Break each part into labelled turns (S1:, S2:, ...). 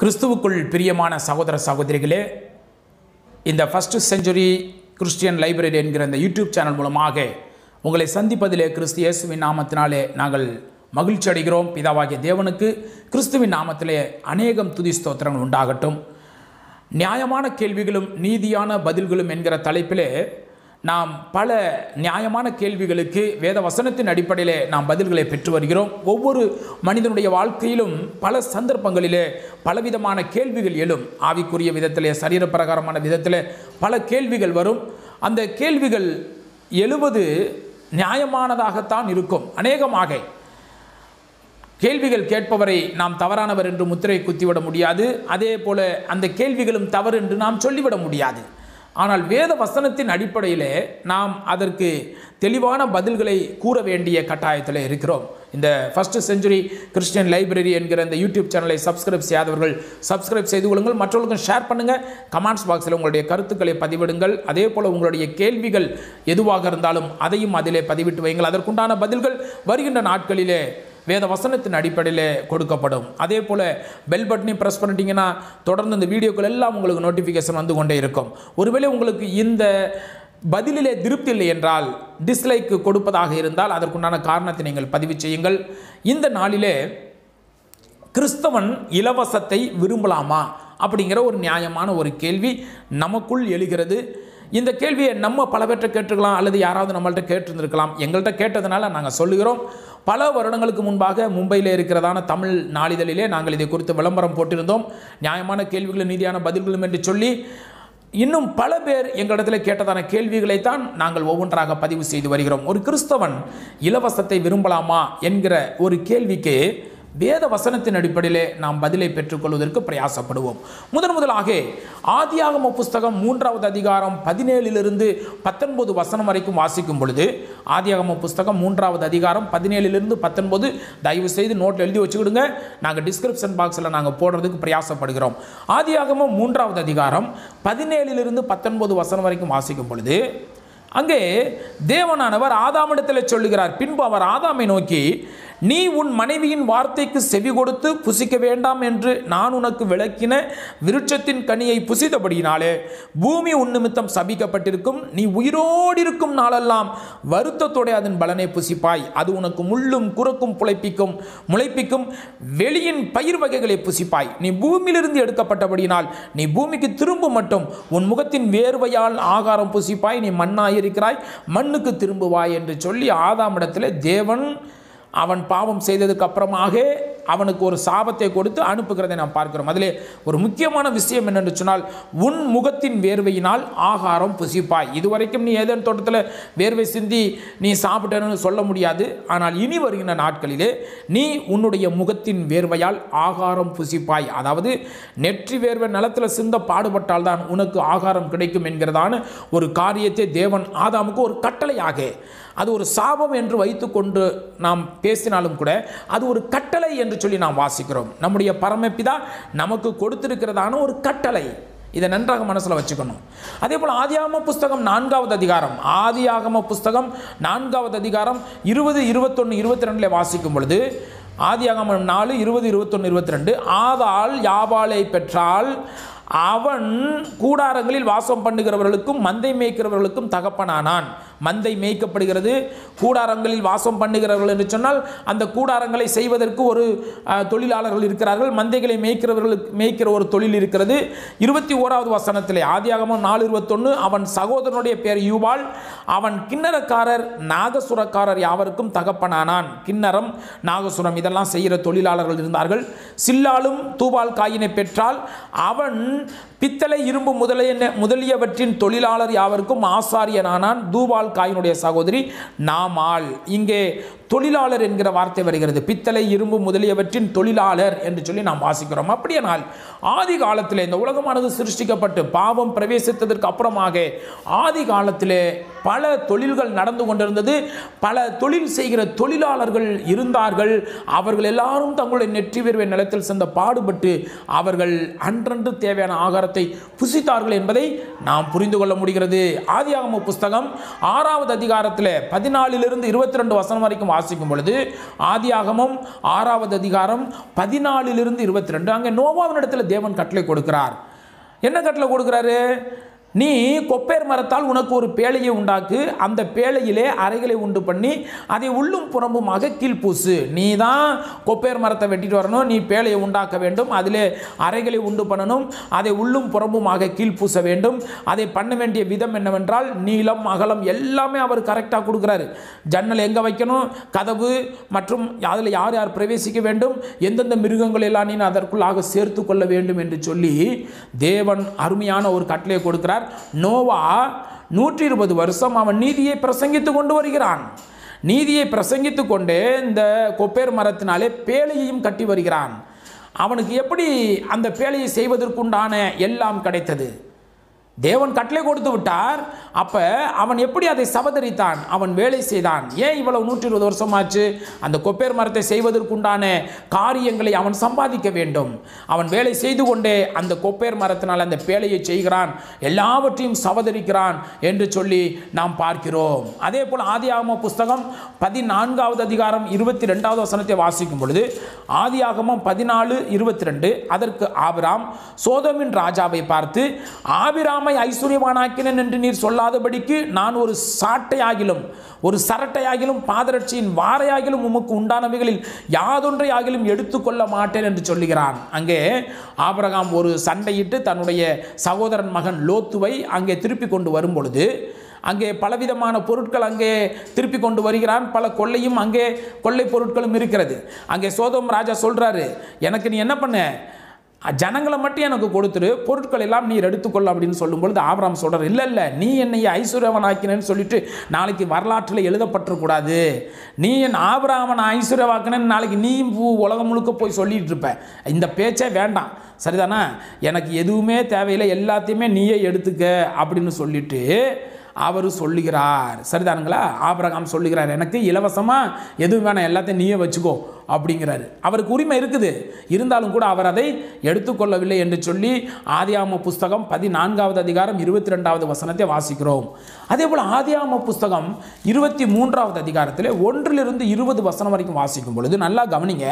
S1: கிறிஸ்துவுக்குள் பிரியமான சகோதர சகோதரிகளே இந்த ஃபஸ்ட் செஞ்சுரி கிறிஸ்டியன் லைப்ரரி என்கிற இந்த யூடியூப் சேனல் மூலமாக உங்களை சந்திப்பதிலே கிறிஸ்து இயேசுவின் நாமத்தினாலே நாங்கள் மகிழ்ச்சி அடைகிறோம். பிதாவாகிய தேவனுக்கு கிறிஸ்துவின் நாமத்திலே அநேகம் துதி ஸ்தோத்திரங்கள் உண்டாகட்டும். நியாயமான கேள்விகளும் நீதியான பதில்களும் என்கிற தலைப்பிலே நாம் பல நியாயமான கேள்விகளுக்கு வேத வசனத்தின் அடிப்படையிலே நாம் பதில்களை பெற்று வருகிறோம். ஒவ்வொரு மனிதனுடைய வாழ்க்கையிலும் பல சந்தர்ப்பங்களிலே பலவிதமான கேள்விகள் எழும். ஆவிக்குரிய விதத்திலே சரீரப்பிரகாரமான விதத்தில் பல கேள்விகள் வரும். அந்த கேள்விகள் எழுவது நியாயமானதாகத்தான் இருக்கும். அநேகமாக கேள்விகள் கேட்பவரை நாம் தவறானவர் என்று முத்திரை குத்திவிட முடியாது. அதே போல அந்த கேள்விகளும் தவறு என்று நாம் சொல்லிவிட முடியாது. ஆனால் வேத வசனத்தின் அடிப்படையிலே நாம் அதற்கு தெளிவான பதில்களை கூற வேண்டிய கட்டாயத்தில் இருக்கிறோம். இந்த ஃபஸ்ட்டு செஞ்சுரி கிறிஸ்டியன் லைப்ரரி என்கிற இந்த யூடியூப் சேனலை சப்ஸ்கிரைப் செய்யாதவர்கள் சப்ஸ்கிரைப் செய்து கொள்ளுங்கள். மற்றவர்களுக்கும் ஷேர் பண்ணுங்கள் கமெண்ட்ஸ் பாக்ஸில் உங்களுடைய கருத்துக்களை பதிவிடுங்கள். அதே போல் உங்களுடைய கேள்விகள் எதுவாக இருந்தாலும் அதையும் அதிலே பதிவிட்டு வையுங்கள் அதற்குண்டான பதில்கள் வருகின்ற நாட்களிலே வேத வசனத்தின் அடிப்படையில் கொடுக்கப்படும். அதே போல் பெல் பட்டனையும் ப்ரெஸ் பண்ணிட்டீங்கன்னா தொடர்ந்து இந்த வீடியோக்கள் எல்லாம் உங்களுக்கு நோட்டிஃபிகேஷன் வந்து கொண்டே இருக்கும். ஒருவேளை உங்களுக்கு இந்த பதிலிலே திருப்தி இல்லை என்றால் டிஸ்லைக்கு கொடுப்பதாக இருந்தால் அதற்குண்டான காரணத்தை நீங்கள் பதிவு செய்யுங்கள். இந்த நாளிலே கிறிஸ்தவன் இலவசத்தை விரும்பலாமா? அப்படிங்கிற ஒரு நியாயமான ஒரு கேள்வி நமக்குள் எழுகிறது. இந்த கேள்வியை நம்ம பல பேர்கிட்ட கேட்டுக்கலாம் அல்லது யாராவது நம்மள்கிட்ட கேட்டிருந்திருக்கலாம். எங்கள்கிட்ட கேட்டதுனால நாங்கள் சொல்லுகிறோம். பல வருடங்களுக்கு முன்பாக மும்பையில் இருக்கிறதான தமிழ் நாளிதழிலே நாங்கள் இதை குறித்து விளம்பரம் போட்டிருந்தோம். நியாயமான கேள்விகளும் நீதியான பதில்களும் என்று சொல்லி இன்னும் பல பேர் எங்களிடத்தில் கேட்டதான கேள்விகளைத்தான் நாங்கள் ஒவ்வொன்றாக பதிவு செய்து வருகிறோம். ஒரு கிறிஸ்தவன் இலவசத்தை விரும்பலாமா என்கிற ஒரு கேள்விக்கு வேத வசனத்தின் அடிப்படையிலே நாம் பதிலை பெற்றுக்கொள்வதற்கு பிரயாசப்படுவோம். முதன் முதலாக ஆதியாகம புஸ்தகம் மூன்றாவது அதிகாரம் பதினேழிலிருந்து பத்தொன்பது வசனம் வரைக்கும் வாசிக்கும் பொழுது ஆதியாகம புஸ்தகம் மூன்றாவது அதிகாரம் பதினேழிலிருந்து பத்தொன்பது தயவு செய்து நோட்டில் எழுதி வச்சுக்கிடுங்க. நாங்கள் டிஸ்கிரிப்ஷன் பாக்ஸில் நாங்கள் போடுறதுக்கு பிரயாசப்படுகிறோம். ஆதியாகம மூன்றாவது அதிகாரம் பதினேழிலிருந்து பத்தொன்பது வசனம் வரைக்கும் வாசிக்கும் பொழுது அங்கே தேவனானவர் ஆதாமிடத்தில் சொல்லுகிறார். பின்பு அவர் ஆதாமை நோக்கி நீ உன் மனைவியின் வார்த்தைக்கு செவி கொடுத்து புசிக்க வேண்டாம் என்று நான் உனக்கு விளக்கின விருட்சத்தின் கனியை புசித்தபடியினாலே பூமி உன் நிமித்தம் சபிக்கப்பட்டிருக்கும். நீ உயிரோடு இருக்கும் நாளெல்லாம் வருத்தத்தோட அதன் பலனை புசிப்பாய். அது உனக்கு முள்ளும் குறுக்கும் புழைப்பிக்கும் முளைப்பிக்கும் வெளியின் பயிர் வகைகளை புசிப்பாய். நீ பூமியிலிருந்து எடுக்கப்பட்டபடியினால் நீ பூமிக்கு திரும்ப மட்டும் உன் முகத்தின் வேர்வையால் ஆகாரம் புசிப்பாய். நீ மண்ணாயிருக்கிறாய் மண்ணுக்கு திரும்புவாய் என்று சொல்லி ஆதாமிடத்தில் தேவன் அவன் பாவம் செய்ததுக்கு அப்புறமாக அவனுக்கு ஒரு சாபத்தை கொடுத்து அனுப்புகிறதை நாம் பார்க்கிறோம். அதிலே ஒரு முக்கியமான விஷயம் என்னென்று சொன்னால் உன் முகத்தின் வேர்வையினால் ஆகாரம் புசிப்பாய். இதுவரைக்கும் நீ ஏதேன் தோட்டத்தில் வேர்வை சிந்தி நீ சாப்பிட்டேன்னு சொல்ல முடியாது. ஆனால் இனி வருகின்ற நாட்களிலே நீ உன்னுடைய முகத்தின் வேர்வையால் ஆகாரம் புசிப்பாய். அதாவது நெற்றி வேர்வை நிலத்தில் சிந்த பாடுபட்டால் தான் உனக்கு ஆகாரம் கிடைக்கும் என்கிறதான ஒரு காரியத்தை தேவன் ஆதாமுக்கு ஒரு கட்டளையாக அது ஒரு சாபம் என்று வைத்துக்கொண்டு நாம் பேசினாலும் கூட அது ஒரு கட்டளை என்று சொல்லி நாம் வாசிக்கிறோம். நம்முடைய பரமப்பிதா நமக்கு கொடுத்திருக்கிறதான ஒரு கட்டளை. இதை நன்றாக மனசில் வச்சுக்கணும். அதே போல் ஆதியாகம புஸ்தகம் நான்காவது அதிகாரம். ஆதியாகம புஸ்தகம் நான்காவது அதிகாரம் இருபது இருபத்தொன்று இருபத்தி ரெண்டில் வாசிக்கும் பொழுது ஆதியாகமம் நாலு இருபது இருபத்தொன்று இருபத்தி ரெண்டு ஆதாள் யாபாலை பெற்றால் அவன் கூடாரங்களில் வாசம் பண்ணுகிறவர்களுக்கும் மந்தை மேய்க்கிறவர்களுக்கும் தகப்பனானான். மந்தை மேய்க்கப்படுகிறது கூடாரங்களில் வாசம் பண்ணுகிறவர்கள் என்று சொன்னால் அந்த கூடாரங்களை செய்வதற்கு ஒரு தொழிலாளர்கள் இருக்கிறார்கள். மந்தைகளை மேய்க்கிறவர்களுக்கு மேய்க்கிற ஒரு தொழில் இருக்கிறது. இருபத்தி ஓராவது வசனத்திலே ஆதியாகமம் நாலு இருபத்தொன்று அவன் சகோதரனுடைய பேர் யூபால் அவன் கிண்ணறக்காரர் நாகசுரக்காரர் யாவருக்கும் தகப்பனானான். கிண்ணறம் நாகசுரம் இதெல்லாம் செய்கிற தொழிலாளர்கள் இருந்தார்கள். சில்லாலும் தூபால் காயினை பெற்றால் அவன் பித்தளை இரும்பு முதலிய முதலியவற்றின் தொழிலாளர் யாவருக்கும் ஆசாரியனானான் தூபால் காயினுடைய சகோதரி நாமால் இங்கே தொழிலாளர் என்கிற வார்த்தை வருகிறது. பித்தளை இரும்பு முதலியவற்றின் தொழிலாளர் என்று சொல்லி நாம் வாசிக்கிறோம். அப்படியானால் ஆதி காலத்தில் இந்த உலகமானது சிருஷ்டிக்கப்பட்டு பாவம் பிரவேசித்ததற்கு அப்புறமாக ஆதி காலத்திலே பல தொழில்கள் நடந்து கொண்டிருந்தது. பல தொழில் செய்கிற தொழிலாளர்கள் இருந்தார்கள். அவர்கள் எல்லாரும் தங்களுடைய நெற்றி விர்வை நிலத்தில் சென்ற பாடுபட்டு அவர்கள் அன்றன்று தேவையான ஆகாரத்தை புசித்தார்கள் என்பதை நாம் புரிந்து கொள்ள முடிகிறது. ஆதியாகம புஸ்தகம் ஆறாவது அதிகாரத்தில் பதினாலிலிருந்து இருபத்தி ரெண்டு வசனம் வரைக்கும் வாசிக்கும் பொழுது ஆதியாகமும் ஆறாவது அதிகாரம் பதினாலிலிருந்து இருபத்தி ரெண்டு. அங்கே நோவாவினிடத்துல தேவன் கட்டளை கொடுக்கிறார். என்ன கட்டளை கொடுக்குறாரு? நீ கொப்பேர் மரத்தால் உனக்கு ஒரு பேழையை உண்டாக்கு அந்த பேழையிலே அறைகளை உண்டு பண்ணி அதை உள்ளும் புறம்புமாக கீழ்ப்பூசு நீ தான் கொப்பேர் மரத்தை வெட்டிட்டு வரணும் நீ பேழையை உண்டாக்க வேண்டும் அதிலே அறைகளை உண்டு பண்ணணும் அதை உள்ளும் புறம்புமாக கீழ்ப்பூச வேண்டும். அதை பண்ண வேண்டிய விதம் என்னவென்றால் நீளம் அகலம் எல்லாமே அவர் கரெக்டாக கொடுக்குறாரு. ஜன்னல் எங்கே வைக்கணும் கதவு மற்றும் அதில் யார் யார் பிரவேசிக்க வேண்டும் எந்தெந்த மிருகங்கள் எல்லாம் நீ அதற்குள்ளாக சேர்த்து கொள்ள வேண்டும் என்று சொல்லி தேவன் அருமையான ஒரு கட்டளையை கொடுக்கிறார். நோவா நூற்றி இருபது வருஷம் அவன் நீதியை பிரசங்கித்து கொண்டு வருகிறான். நீதியை பிரசங்கித்து கொண்டே இந்த கொப்பேர் மரத்தினாலே பேழையையும் கட்டி வருகிறான். அவனுக்கு எப்படி அந்த பேழையை செய்வதற்குண்டான எல்லாம் கிடைத்தது? தேவன் கட்டளை கொடுத்து விட்டார். அப்போ அவன் எப்படி அதை சபதரித்தான்? அவன் வேலை செய்தான். ஏன் இவ்வளவு நூற்றி இருபது வருஷமாச்சு? அந்த கொப்பேர் மரத்தை செய்வதற்குண்டான காரியங்களை அவன் சம்பாதிக்க வேண்டும். அவன் வேலை செய்து கொண்டே அந்த கொப்பேர் மரத்தினால் அந்த பேழையை செய்கிறான். எல்லாவற்றையும் சபதரிக்கிறான் என்று சொல்லி நாம் பார்க்கிறோம். அதே போல் ஆதியாகம புஸ்தகம் பதினான்காவது அதிகாரம் இருபத்தி ரெண்டாவது வசனத்தை வாசிக்கும் பொழுது ஆதியாகமம் பதினாலு இருபத்தி ரெண்டு அதற்கு ஆபிராம் சோதமின் ராஜாவை பார்த்து ஆபிராம ஐஸ்வர்யவானாக்கினேன் என்று நீர் சொல்லாதபடிக்கு நான் ஒரு சாட்டையாகிலும் ஒரு சரட்டையாகிலும் பாதரட்சியின் வாரையாகிலும் உமக்கு உண்டானவைகளில் யாதொன்றை ஆகிலும் எடுத்துக்கொள்ள மாட்டேன் என்று சொல்லுகிறான். அங்கே ஆபரகாம் ஒரு சண்டையிட்டு தன்னுடைய சகோதரன் மகன் லோத்துவை அங்கே திருப்பி கொண்டு வரும் பொழுது அங்கே பலவிதமான பொருட்கள் அங்கே திருப்பி கொண்டு வருகிறான். பல கொள்ளையும் அங்கே கொள்ளை பொருட்களும் இருக்கிறது. அங்கே சோதம் ராஜா சொல்கிறாரு எனக்கு நீ என்ன பண்ண? ஜனங்களை மட்டும் எனக்கு கொடுத்துரு பொருட்கள் எல்லாம் நீர் எடுத்துக்கொள்ள அப்படின்னு சொல்லும்பொழுது ஆபராம் சொல்கிறார் இல்லை இல்லை நீ என்னை ஐஸ்வர்யவனாக்கினேன்னு சொல்லிட்டு நாளைக்கு வரலாற்றில் எழுதப்பட்டிருக்கூடாது நீ என் ஆபராமன் ஐஸ்வர்யவாக்கினேன்னு நாளைக்கு நீ உலகம் முழுக்க போய் சொல்லிட்டு இருப்ப. இந்த பேச்சே வேண்டாம். சரிதானா? எனக்கு எதுவுமே தேவையில்லை எல்லாத்தையுமே நீயே எடுத்துக்க அப்படின்னு சொல்லிட்டு அவர் சொல்லுகிறார். சரிதானுங்களா? ஆபிரகாம் சொல்லுகிறார். எனக்கு இலவசமாக எதுவும் வேணாம் எல்லாத்தையும் நீயே வச்சுக்கோ அப்படிங்கிறாரு. அவருக்கு உரிமை இருக்குது. இருந்தாலும் கூட அவர் அதை எடுத்துக்கொள்ளவில்லை என்று சொல்லி ஆதியாம புஸ்தகம் பதினான்காவது அதிகாரம் இருபத்தி ரெண்டாவது வசனத்தை வாசிக்கிறோம். அதே போல் ஆதியாம புஸ்தகம் இருபத்தி மூன்றாவது அதிகாரத்தில் ஒன்றிலிருந்து இருபது வசனம் வரைக்கும் வாசிக்கும் பொழுது நல்லா கவனிங்க.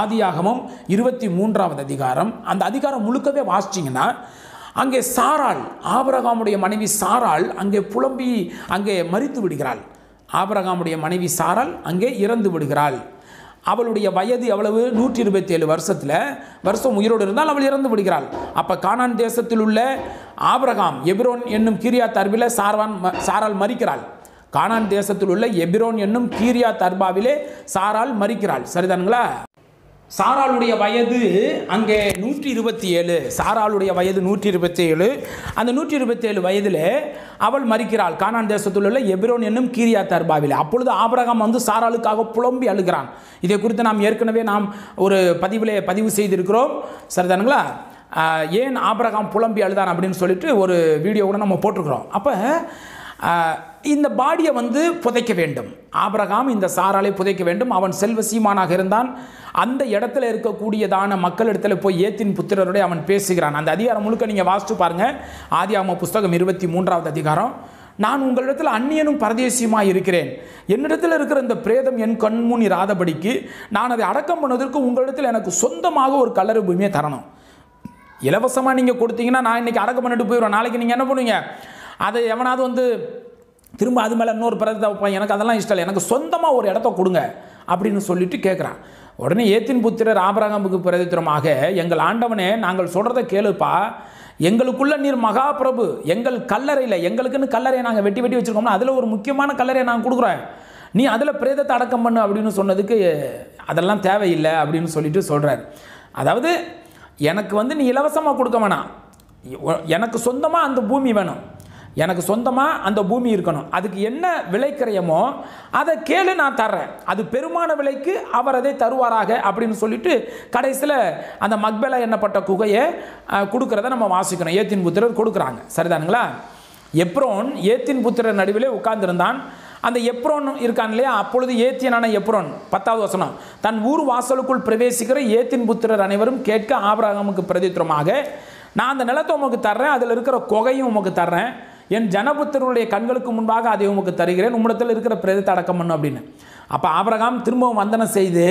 S1: ஆதியாகமம் இருபத்தி மூன்றாவது அதிகாரம் அந்த அதிகாரம் முழுக்கவே வாசிச்சிங்கன்னா அங்கே சாராள் ஆபரகாமுடைய மனைவி சாராள் அங்கே புலம்பி அங்கே மறித்து விடுகிறாள். ஆபரகாமுடைய மனைவி சாராள் அங்கே இறந்து விடுகிறாள். அவளுடைய வயது எவ்வளவு? நூற்றி இருபத்தி ஏழு வருஷத்தில். வருஷம் உயிரோடு இருந்தால் அவள் இறந்து விடுகிறாள். அப்போ கானான் தேசத்தில் உள்ள ஆபரகாம் எபிரோன் என்னும் கீரியா தர்பில சார்வான் ம- மறிக்கிறாள் கானான் தேசத்தில் உள்ள எபிரோன் என்னும் கீரியா தர்பாவிலே சாரால் மறிக்கிறாள் சரிதானுங்களா? சாராளுடைய வயது அங்கே நூற்றி இருபத்தி ஏழு சாராளுடைய வயது நூற்றி இருபத்தி ஏழு அந்த நூற்றி இருபத்தி ஏழு வயதில் அவள் மறிக்கிறாள். கானான் தேசத்தில் உள்ள எபிரோன் என்னும் கீரியா தர்பாவில். அப்பொழுது ஆபரகம் வந்து சாராளுக்காக புலம்பி அழுகிறான். இதை குறித்து நாம் ஏற்கனவே நாம் ஒரு பதிவிலே பதிவு செய்திருக்கிறோம். சரிதானுங்களா? ஏன் ஆபரகம் புலம்பி அழுதான் அப்படின்னு சொல்லிட்டு ஒரு வீடியோ கூட நம்ம போட்டிருக்கிறோம். அப்போ இந்த பாடியை வந்து புதைக்க வேண்டும். ஆபரகாம் இந்த சாராலை புதைக்க வேண்டும். அவன் செல்வ சீமானாக இருந்தான். அந்த இடத்துல இருக்கக்கூடியதான மக்களிடத்தில் போய் ஏத்தின் புத்திரருடைய அவன் பேசுகிறான். அந்த அதிகாரம் முழுக்க நீங்கள் வாசிச்சு பாருங்க. அம்ம புஸ்தகம் இருபத்தி மூன்றாவது அதிகாரம். நான் உங்களிடத்தில் அந்நியனும் பரதேசியுமாக இருக்கிறேன். என்னிடத்தில் இருக்கிற இந்த பிரேதம் என் கண்முன் இராதபடிக்கு நான் அதை அடக்கம் பண்ணுவதற்கு உங்களிடத்தில் எனக்கு சொந்தமாக ஒரு கல்லறை பூமியை தரணும். இலவசமாக நீங்கள் கொடுத்தீங்கன்னா நான் இன்னைக்கு அடக்கம் பண்ணிட்டு போயிடுவேன். நாளைக்கு நீங்கள் என்ன பண்ணுவீங்க? அதை எவனாவது வந்து திரும்ப அது மேலே இன்னொரு பிரதத்தை வைப்பான் எனக்கு அதெல்லாம் இஷ்டம் இல்லை. எனக்கு சொந்தமாக ஒரு இடத்த கொடுங்க அப்படின்னு சொல்லிட்டு கேட்குறான் உடனே ஏத்தின் புத்திரர் ஆபரகாமுக்கு பிரதித்திரமாக எங்கள் ஆண்டவனே நாங்கள் சொல்கிறத கேளுப்பா. எங்களுக்குள்ள நீர் மகாபிரபு. எங்கள் கல்லறையில் எங்களுக்குன்னு கல்லறையை நாங்கள் வெட்டி வெட்டி வச்சுருக்கோம்னா அதில் ஒரு முக்கியமான கல்லறையை நாங்கள் கொடுக்குறோம் நீ அதில் பிரேதத்தை அடக்கம் பண்ணு அப்படின்னு சொன்னதுக்கு அதெல்லாம் தேவையில்லை அப்படின்னு சொல்லிட்டு சொல்கிறார் அதாவது எனக்கு வந்து நீ இலவசமாக கொடுக்க வேணாம். எனக்கு சொந்தமாக அந்த பூமி வேணும். எனக்கு சொந்தமாக அந்த பூமி இருக்கணும். அதுக்கு என்ன விலை கிரயமோ அதை கேளு நான் தர்றேன். அது பெருமான விலைக்கு அவர் அதை தருவாராக அப்படின்னு சொல்லிட்டு கடைசியில் அந்த மக்பேலா எண்ணப்பட்ட குகையை கொடுக்குறத நம்ம வாசிக்கணும். ஏத்தின் புத்திரர் கொடுக்குறாங்க. சரிதானுங்களா? எப்ரோன் ஏத்தின் புத்திரர் நடுவிலே உட்கார்ந்திருந்தான். அந்த எப்ரோன் இருக்கான் இல்லையா? அப்பொழுது ஏத்தியனான எப்ரோன் பத்தாவது வசனம். தன் ஊர் வாசலுக்குள் பிரவேசிக்கிற ஏத்தின் புத்திரர் அனைவரும் கேட்க ஆபிரகாமுக்கு பிரதித்திரமாக நான் அந்த நிலத்தை உமக்கு தர்றேன் அதில் இருக்கிற கொகையும் உமக்கு தர்றேன். என் ஜனபுத்தருடைய கண்களுக்கு முன்பாக அதை உமக்கு தருகிறேன். உம்மிடத்தில் இருக்கிற பிரேதத்தை அடக்கம் பண்ணும் அப்படின்னு. அப்போ ஆபரகாம் திரும்பவும் வந்தனம் செய்து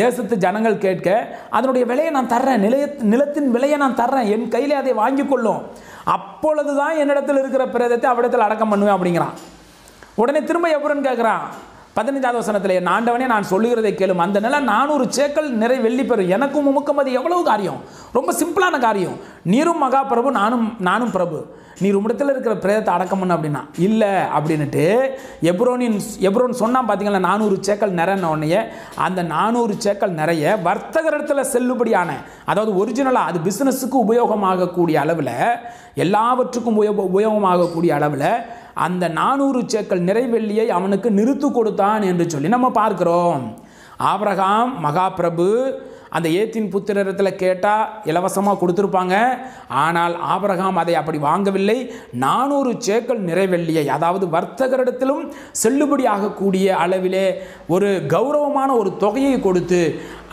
S1: தேசத்து ஜனங்கள் கேட்க அதனுடைய விலையை நான் தர்றேன். நிலைய நிலத்தின் விலையை நான் தர்றேன். என் கையிலே அதை வாங்கி கொள்ளும். அப்பொழுது தான் என்னிடத்தில் இருக்கிற பிரேதத்தை அவ்விடத்தில் அடக்கம் பண்ணுவேன் அப்படிங்கிறான். உடனே திரும்ப எவ்வளோன்னு கேட்குறான் பதினஞ்சாவது வசனத்தில் என் ஆண்டவனே நான் சொல்லுகிறதை கேளும். அந்த நிலம் நானூறு சேக்கல் நிறை வெள்ளி பெறும். எனக்கும் உமக்கும் அது எவ்வளவு காரியம்? ரொம்ப சிம்பிளான காரியம். நீரும் மகா பிரபு நானும் நானும் பிரபு. நீ உம்மிடத்தில் இருக்கிற பிரேதத்தை அடக்கம் பண்ண அப்படின்னா இல்லை அப்படின்னுட்டு எப்ரோனின் எப்ரோன் சொன்னால் பார்த்தீங்களா நானூறு சேக்கல் நிறைன உடனே அந்த நானூறு சேக்கல் நிறைய வர்த்தகர் இடத்துல செல்லுபடியான அதாவது ஒரிஜினலாக அது பிஸ்னஸுக்கு உபயோகமாகக்கூடிய அளவில் எல்லாவற்றுக்கும் உபயோக உபயோகமாகக்கூடிய அளவில் அந்த நானூறு சேக்கல் நிறைவெள்ளியை அவனுக்கு நிறுத்து கொடுத்தான் என்று சொல்லி நம்ம பார்க்குறோம். ஆபிரகாம் மகாபிரபு அந்த ஏத்தின் புத்திரத்தில் கேட்டால் இலவசமாக கொடுத்துருப்பாங்க. ஆனால் ஆபரகாம் அதை அப்படி வாங்கவில்லை. நானூறு சேக்கல் நிறைவெள்ளியை அதாவது வர்த்தகரிடத்திலும் செல்லுபடியாகக்கூடிய அளவிலே ஒரு கௌரவமான ஒரு தொகையை கொடுத்து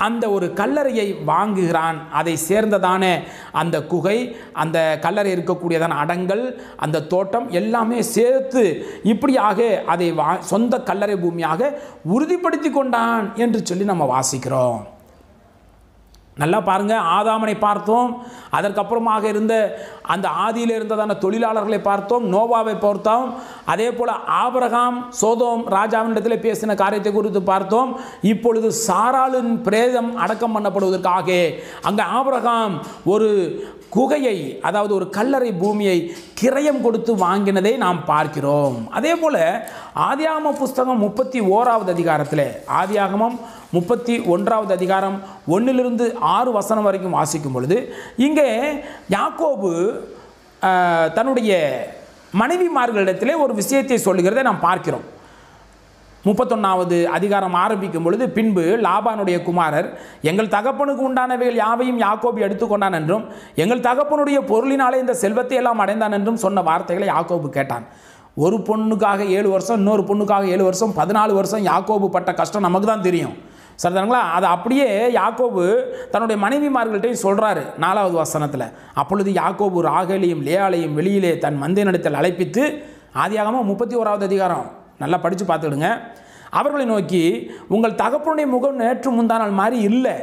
S1: அந்த ஒரு கல்லறையை வாங்குகிறான். அதை சேர்ந்ததான அந்த குகை அந்த கல்லறை இருக்கக்கூடியதான அடங்கல் அந்த தோட்டம் எல்லாமே சேர்த்து இப்படியாக அதை வா சொந்த கல்லறை பூமியாக உறுதிப்படுத்தி கொண்டான் என்று சொல்லி நம்ம வாசிக்கிறோம். நல்லா பாருங்க ஆதாமனை பார்த்தோம். அதற்கப்புறமாக இருந்த அந்த ஆதியில் இருந்ததான தொழிலாளர்களை பார்த்தோம் நோவாவை பார்த்தோம். அதே போல் ஆபரகாம் சோதோம் ராஜாவினிடத்தில் பேசின காரியத்தை குறித்து பார்த்தோம். இப்பொழுது சாராளின் பிரேதம் அடக்கம் பண்ணப்படுவதற்காக அங்கே ஆபரகாம் ஒரு குகையை அதாவது ஒரு கல்லறை பூமியை கிரயம் கொடுத்து வாங்கினதை நாம் பார்க்கிறோம். அதே போல் ஆதியாகம புஸ்தகம் முப்பத்தி ஓராவது அதிகாரத்தில் ஆதியாகமம் முப்பத்தி ஒன்றாவது அதிகாரம் ஒன்றிலிருந்து ஆறு வசனம் வரைக்கும் வாசிக்கும் பொழுது இங்கே யாக்கோபு தன்னுடைய மனைவிமார்களிடத்திலே ஒரு விஷயத்தை சொல்லுகிறதை நாம் பார்க்கிறோம். முப்பத்தொன்னாவது அதிகாரம் ஆரம்பிக்கும் பொழுது பின்பு லாபானுடைய குமாரர் எங்கள் தகப்பனுக்கு உண்டானவைகள் யாவையும் யாக்கோபு எடுத்துக்கொண்டான் என்றும் எங்கள் தகப்பனுடைய பொருளினாலே இந்த செல்வத்தை எல்லாம் அடைந்தான் என்றும் சொன்ன வார்த்தைகளை யாக்கோபு கேட்டான். ஒரு பொண்ணுக்காக ஏழு வருஷம் இன்னொரு பொண்ணுக்காக ஏழு வருஷம் பதினாலு வருஷம் யாக்கோபு பட்ட கஷ்டம் நமக்கு தான் தெரியும். சரிதானுங்களா? அது அப்படியே யாக்கோபு தன்னுடைய மனைவிமார்கள்ட்டையும் சொல்கிறாரு நாலாவது வசனத்தில். அப்பொழுது யாக்கோபு ராகலையும் லேயாலையும் வெளியிலே தன் மந்தையினிடத்தில் அழைப்பித்து ஆதியாகமாக முப்பத்தி ஓராவது அதிகாரம். நல்லா படித்து பார்த்துடுங்க அவர்களை நோக்கி உங்கள் தகப்பனுடைய முகம் நேற்று முந்தானால் மாதிரி இல்லை.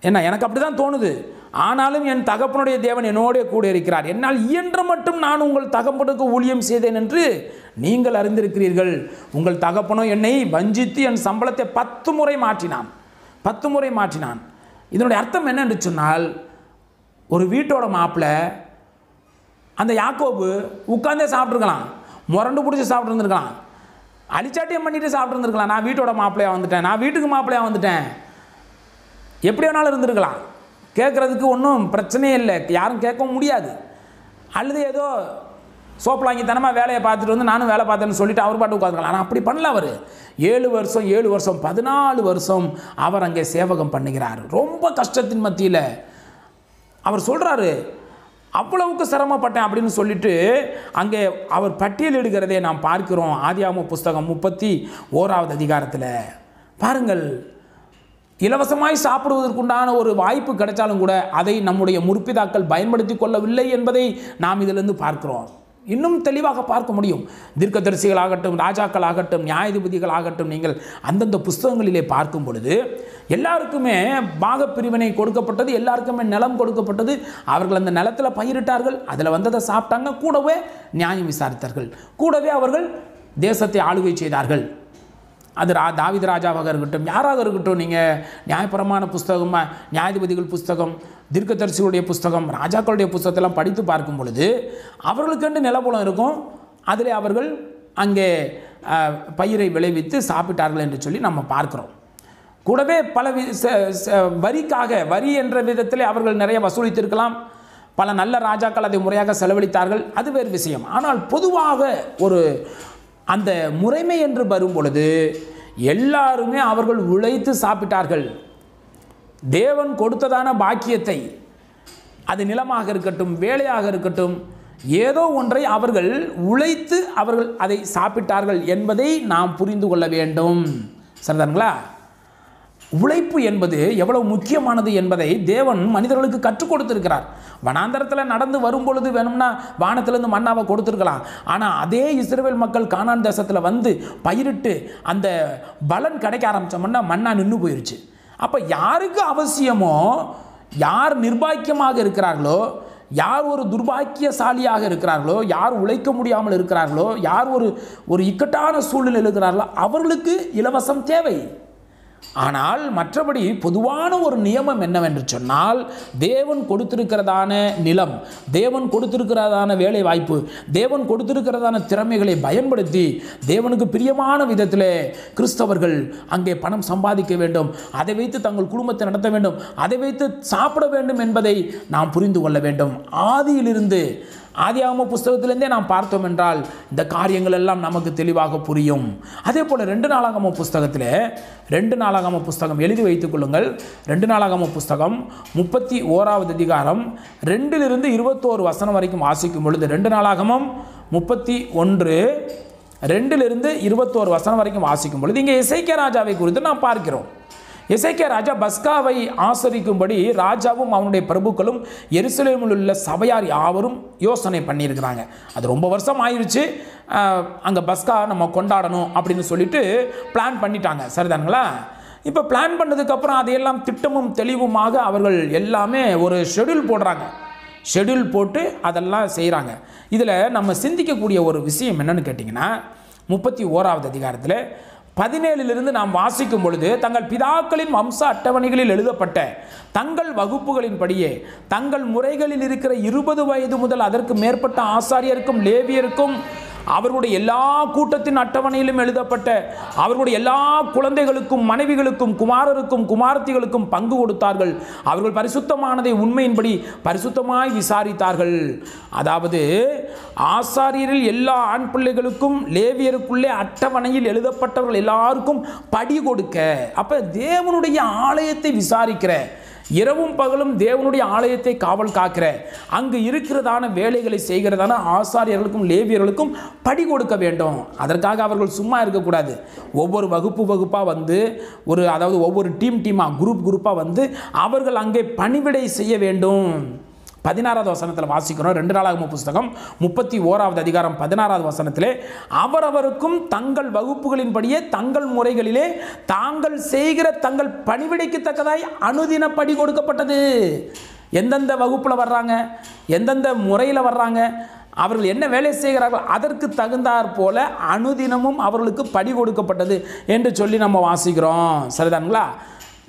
S1: என்ன எனக்கு அப்படி தான் தோணுது. ஆனாலும் என் தகப்பனுடைய தேவன் என்னோடே கூட இருக்கிறார். என்னால் இயன்று மட்டும் நான் உங்கள் தகப்பனுக்கு ஊழியம் செய்தேன் என்று நீங்கள் அறிந்திருக்கிறீர்கள். உங்கள் தகப்பனோ என்னை வஞ்சித்து என் சம்பளத்தை பத்து முறை மாற்றினான். பத்து முறை மாற்றினான். இதனுடைய அர்த்தம் என்ன என்று சொன்னால் ஒரு வீட்டோட மாப்பிள்ளை அந்த யாக்கோபு உட்காந்தே சாப்பிட்ருக்கலாம் முரண்டு பிடிச்சி சாப்பிட்ருந்துருக்கலாம் அழிச்சாட்டியம் பண்ணிட்டு சாப்பிட்ருந்துருக்கலாம் நான் வீட்டோட மாப்பிள்ளையாக வந்துட்டேன். நான் வீட்டுக்கு மாப்பிள்ளையாக வந்துட்டேன். எப்படி வேணாலும் இருந்திருக்கலாம். கேட்குறதுக்கு ஒன்றும் பிரச்சனையே இல்லை. யாரும் கேட்கவும் முடியாது. அல்லது ஏதோ சோப்பலாங்கித்தனமாக வேலையை பார்த்துட்டு வந்து நானும் வேலை பார்த்தேன்னு சொல்லிட்டு அவர் பாட்டு உட்காந்துக்கலாம் ஆனால் அப்படி பண்ணல அவர். ஏழு வருஷம் ஏழு வருஷம் பதினாலு வருஷம் அவர் அங்கே சேவகம் பண்ணுகிறார். ரொம்ப கஷ்டத்தின் மத்தியில் அவர் சொல்கிறாரு அவ்வளவுக்கு சிரமப்பட்டேன் அப்படின்னு சொல்லிட்டு அங்கே அவர் பட்டியலிடுகிறதே நாம் பார்க்கிறோம். ஆதியாம புஸ்தகம் முப்பத்தி ஓராவது அதிகாரத்தில். பாருங்கள் இலவசமாய் சாப்பிடுவதற்குண்டான ஒரு வாய்ப்பு கிடைச்சாலும் கூட அதை நம்முடைய முற்பிதாக்கள் பயன்படுத்தி கொள்ளவில்லை என்பதை நாம் இதிலிருந்து பார்க்கிறோம். இன்னும் தெளிவாக பார்க்க முடியும். தீர்க்கதரிசிகள் ஆகட்டும் ராஜாக்கள் ஆகட்டும் நியாயாதிபதிகள் ஆகட்டும் நீங்கள் அந்தந்த புஸ்தகங்களிலே பார்க்கும் பொழுது எல்லாருக்குமே பாகப்பிரிவினை கொடுக்கப்பட்டது எல்லாருக்குமே நிலம் கொடுக்கப்பட்டது. அவர்கள் அந்த நிலத்தில் பயிரிட்டார்கள் அதில் வந்ததை சாப்பிட்டாங்க கூடவே நியாயம் விசாரித்தார்கள். கூடவே அவர்கள் தேசத்தை ஆளுகை செய்தார்கள். அது ரா தாவித ராஜாவாக இருக்கட்டும் யாராக இருக்கட்டும் நீங்கள் நியாயபரமான புஸ்தகமாக நியாயாதிபதிகள் புஸ்தகம் தீர்க்கதரிசிகளுடைய புஸ்தகம் ராஜாக்களுடைய புஸ்தகத்தெல்லாம் படித்து பார்க்கும் பொழுது அவர்களுக்கென்று நிலப்புலம் இருக்கும். அதில் அவர்கள் அங்கே பயிரை விளைவித்து சாப்பிட்டார்கள் என்று சொல்லி நம்ம பார்க்குறோம். கூடவே பல வி ச- வரிக்காக வரி என்ற விதத்தில் அவர்கள் நிறைய வசூலித்திருக்கலாம். பல நல்ல ராஜாக்கள் அதை முறையாக செலவழித்தார்கள். அது வேறு விஷயம். ஆனால் பொதுவாக ஒரு அந்த முறைமை என்று வரும் பொழுது எல்லாருமே அவர்கள் உழைத்து சாப்பிட்டார்கள். தேவன் கொடுத்ததான பாக்கியத்தை அது நிலமாக இருக்கட்டும் வேலையாக இருக்கட்டும் ஏதோ ஒன்றை அவர்கள் உழைத்து அவர்கள் அதை சாப்பிட்டார்கள் என்பதை நாம் புரிந்து கொள்ள வேண்டும். சரிதானுங்களா? உழைப்பு என்பது எவ்வளவு முக்கியமானது என்பதை தேவன் மனிதர்களுக்கு கற்றுக் கொடுத்திருக்கிறார். வனாந்தரத்தில் நடந்து வரும்பொழுது வேணும்னா வானத்திலிருந்து மண்ணாவை கொடுத்துருக்கலாம். ஆனால் அதே இஸ்ரேல் மக்கள் கானான் தேசத்தில் வந்து பயிரிட்டு அந்த பலன் கிடைக்க ஆரம்பித்தோம்னா மண்ணா நின்று போயிருச்சு. அப்போ யாருக்கு அவசியமோ யார் நிர்பாக்கியமாக இருக்கிறார்களோ யார் ஒரு துர்பாக்கியசாலியாக இருக்கிறார்களோ யார் உழைக்க முடியாமல் இருக்கிறார்களோ யார் ஒரு ஒரு இக்கட்டான சூழ்நிலை இருக்கிறார்களோ அவர்களுக்கு இலவசம் தேவை. ஆனால் மற்றபடி பொதுவான ஒரு நியமம் என்னவென்று சொன்னால் தேவன் கொடுத்திருக்கிறதான நிலம் தேவன் கொடுத்திருக்கிறதான வேலை வாய்ப்பு தேவன் கொடுத்திருக்கிறதான திறமைகளை பயன்படுத்தி தேவனுக்கு பிரியமான விதத்தில் கிறிஸ்தவர்கள் அங்கே பணம் சம்பாதிக்க வேண்டும் அதை வைத்து தங்கள் குடும்பத்தை நடத்த வேண்டும் அதை வைத்து சாப்பிட வேண்டும் என்பதை நாம் புரிந்து கொள்ள வேண்டும். ஆதியிலிருந்து ஆதியாகம புஸ்தகத்திலிருந்தே நாம் பார்த்தோம் என்றால் இந்த காரியங்கள் எல்லாம் நமக்கு தெளிவாக புரியும். அதே போல் ரெண்டு நாளாகம புஸ்தகத்தில் ரெண்டு நாளாகம புஸ்தகம் எழுதி வைத்துக் கொள்ளுங்கள். ரெண்டு நாளாகம புஸ்தகம் முப்பத்தி ஓராவது அதிகாரம் ரெண்டிலிருந்து இருபத்தோரு வசனம் வரைக்கும் வாசிக்கும் பொழுது ரெண்டு நாளாகமம் முப்பத்தி ஒன்று ரெண்டிலிருந்து இருபத்தோரு வசனம் வரைக்கும் வாசிக்கும் பொழுது இங்கே இசைக்கிய ராஜாவை குறித்து நாம் பார்க்கிறோம். எசேக்கியா ராஜா பஸ்காவை ஆசரிக்கும்படி ராஜாவும் அவனுடைய பிரபுக்களும் எருசலேமில் உள்ள சபையார் யாவரும் யோசனை பண்ணியிருக்கிறாங்க. அது ரொம்ப வருஷம் ஆயிடுச்சு அங்கே பஸ்கா நம்ம கொண்டாடணும் அப்படின்னு சொல்லிட்டு பிளான் பண்ணிட்டாங்க. சரிதானுங்களா? இப்போ பிளான் பண்ணதுக்கப்புறம் அதையெல்லாம் திட்டமும் தெளிவுமாக அவர்கள் எல்லாமே ஒரு ஷெடியூல் போடுறாங்க. ஷெடியூல் போட்டு அதெல்லாம் செய்கிறாங்க இதில் நம்ம சிந்திக்கக்கூடிய ஒரு விஷயம் என்னென்னு கேட்டிங்கன்னா முப்பத்தி ஓராவது அதிகாரத்தில் பதினேழிலிருந்து நாம் வாசிக்கும் பொழுது தங்கள் பிதாக்களின் வம்ச அட்டவணைகளில் எழுதப்பட்ட தங்கள் வகுப்புகளின்படியே தங்கள் முறைகளில் இருக்கிற இருபது வயது முதல் அதற்கு மேற்பட்ட ஆசாரியருக்கும் லேவியருக்கும் அவர்களுடைய எல்லா கூட்டத்தின் அட்டவணையிலும் எழுதப்பட்ட அவர்களுடைய எல்லா குழந்தைகளுக்கும் மனைவிகளுக்கும் குமாரருக்கும் குமாரத்திகளுக்கும் பங்கு கொடுத்தார்கள். அவர்கள் பரிசுத்தமானதை உண்மையின்படி பரிசுத்தமாய் விசாரித்தார்கள். அதாவது ஆசாரியரில் எல்லா ஆண் பிள்ளைகளுக்கும் லேவியருக்குள்ளே அட்டவணையில் எழுதப்பட்டவர்கள் எல்லாருக்கும் படி கொடுக்க. அப்போ தேவனுடைய ஆலயத்தை விசாரிக்கிற இரவும் பகலும் தேவனுடைய ஆலயத்தை காவல் காக்கிற அங்கு இருக்கிறதான வேலைகளை செய்கிறதான ஆசாரியர்களுக்கும் லேவியர்களுக்கும் படி கொடுக்க வேண்டும். அதற்காக அவர்கள் சும்மா இருக்கக்கூடாது. ஒவ்வொரு வகுப்பு வகுப்பாக வந்து ஒரு அதாவது ஒவ்வொரு டீம் டீமாக குரூப் குரூப்பாக வந்து அவர்கள் அங்கே பணிவிடை செய்ய வேண்டும். பதினாறாவது வசனத்தில் வாசிக்கிறோம். ரெண்டு நாளாகம புஸ்தகம். முப்பத்தி ஓராவது அதிகாரம் பதினாறாவது வசனத்திலே அவரவருக்கும் தங்கள் வகுப்புகளின்படியே தங்கள் முறைகளிலே தாங்கள் செய்கிற தங்கள் பணிவிடைக்கு தக்கதாய் அனுதினப்படி கொடுக்கப்பட்டது. எந்தெந்த வகுப்பில் வர்றாங்க? எந்தெந்த முறையில் வர்றாங்க? அவர்கள் என்ன வேலை செய்கிறார்கள்? அதற்கு தகுந்தாற் போல அனுதினமும் அவர்களுக்கு படி கொடுக்கப்பட்டது என்று சொல்லி நம்ம வாசிக்கிறோம். சரிதானுங்களா?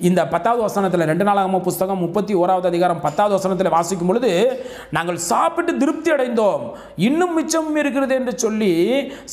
S1: இந்த பத்தாவது வசனத்தில் ரெண்டு நாளாகம புஸ்தகம்? முப்பத்தி ஓராவது அதிகாரம் பத்தாவது வசனத்தில் வாசிக்கும் பொழுது நாங்கள் சாப்பிட்டு திருப்தி அடைந்தோம். இன்னும் மிச்சம் இருக்கிறது என்று சொல்லி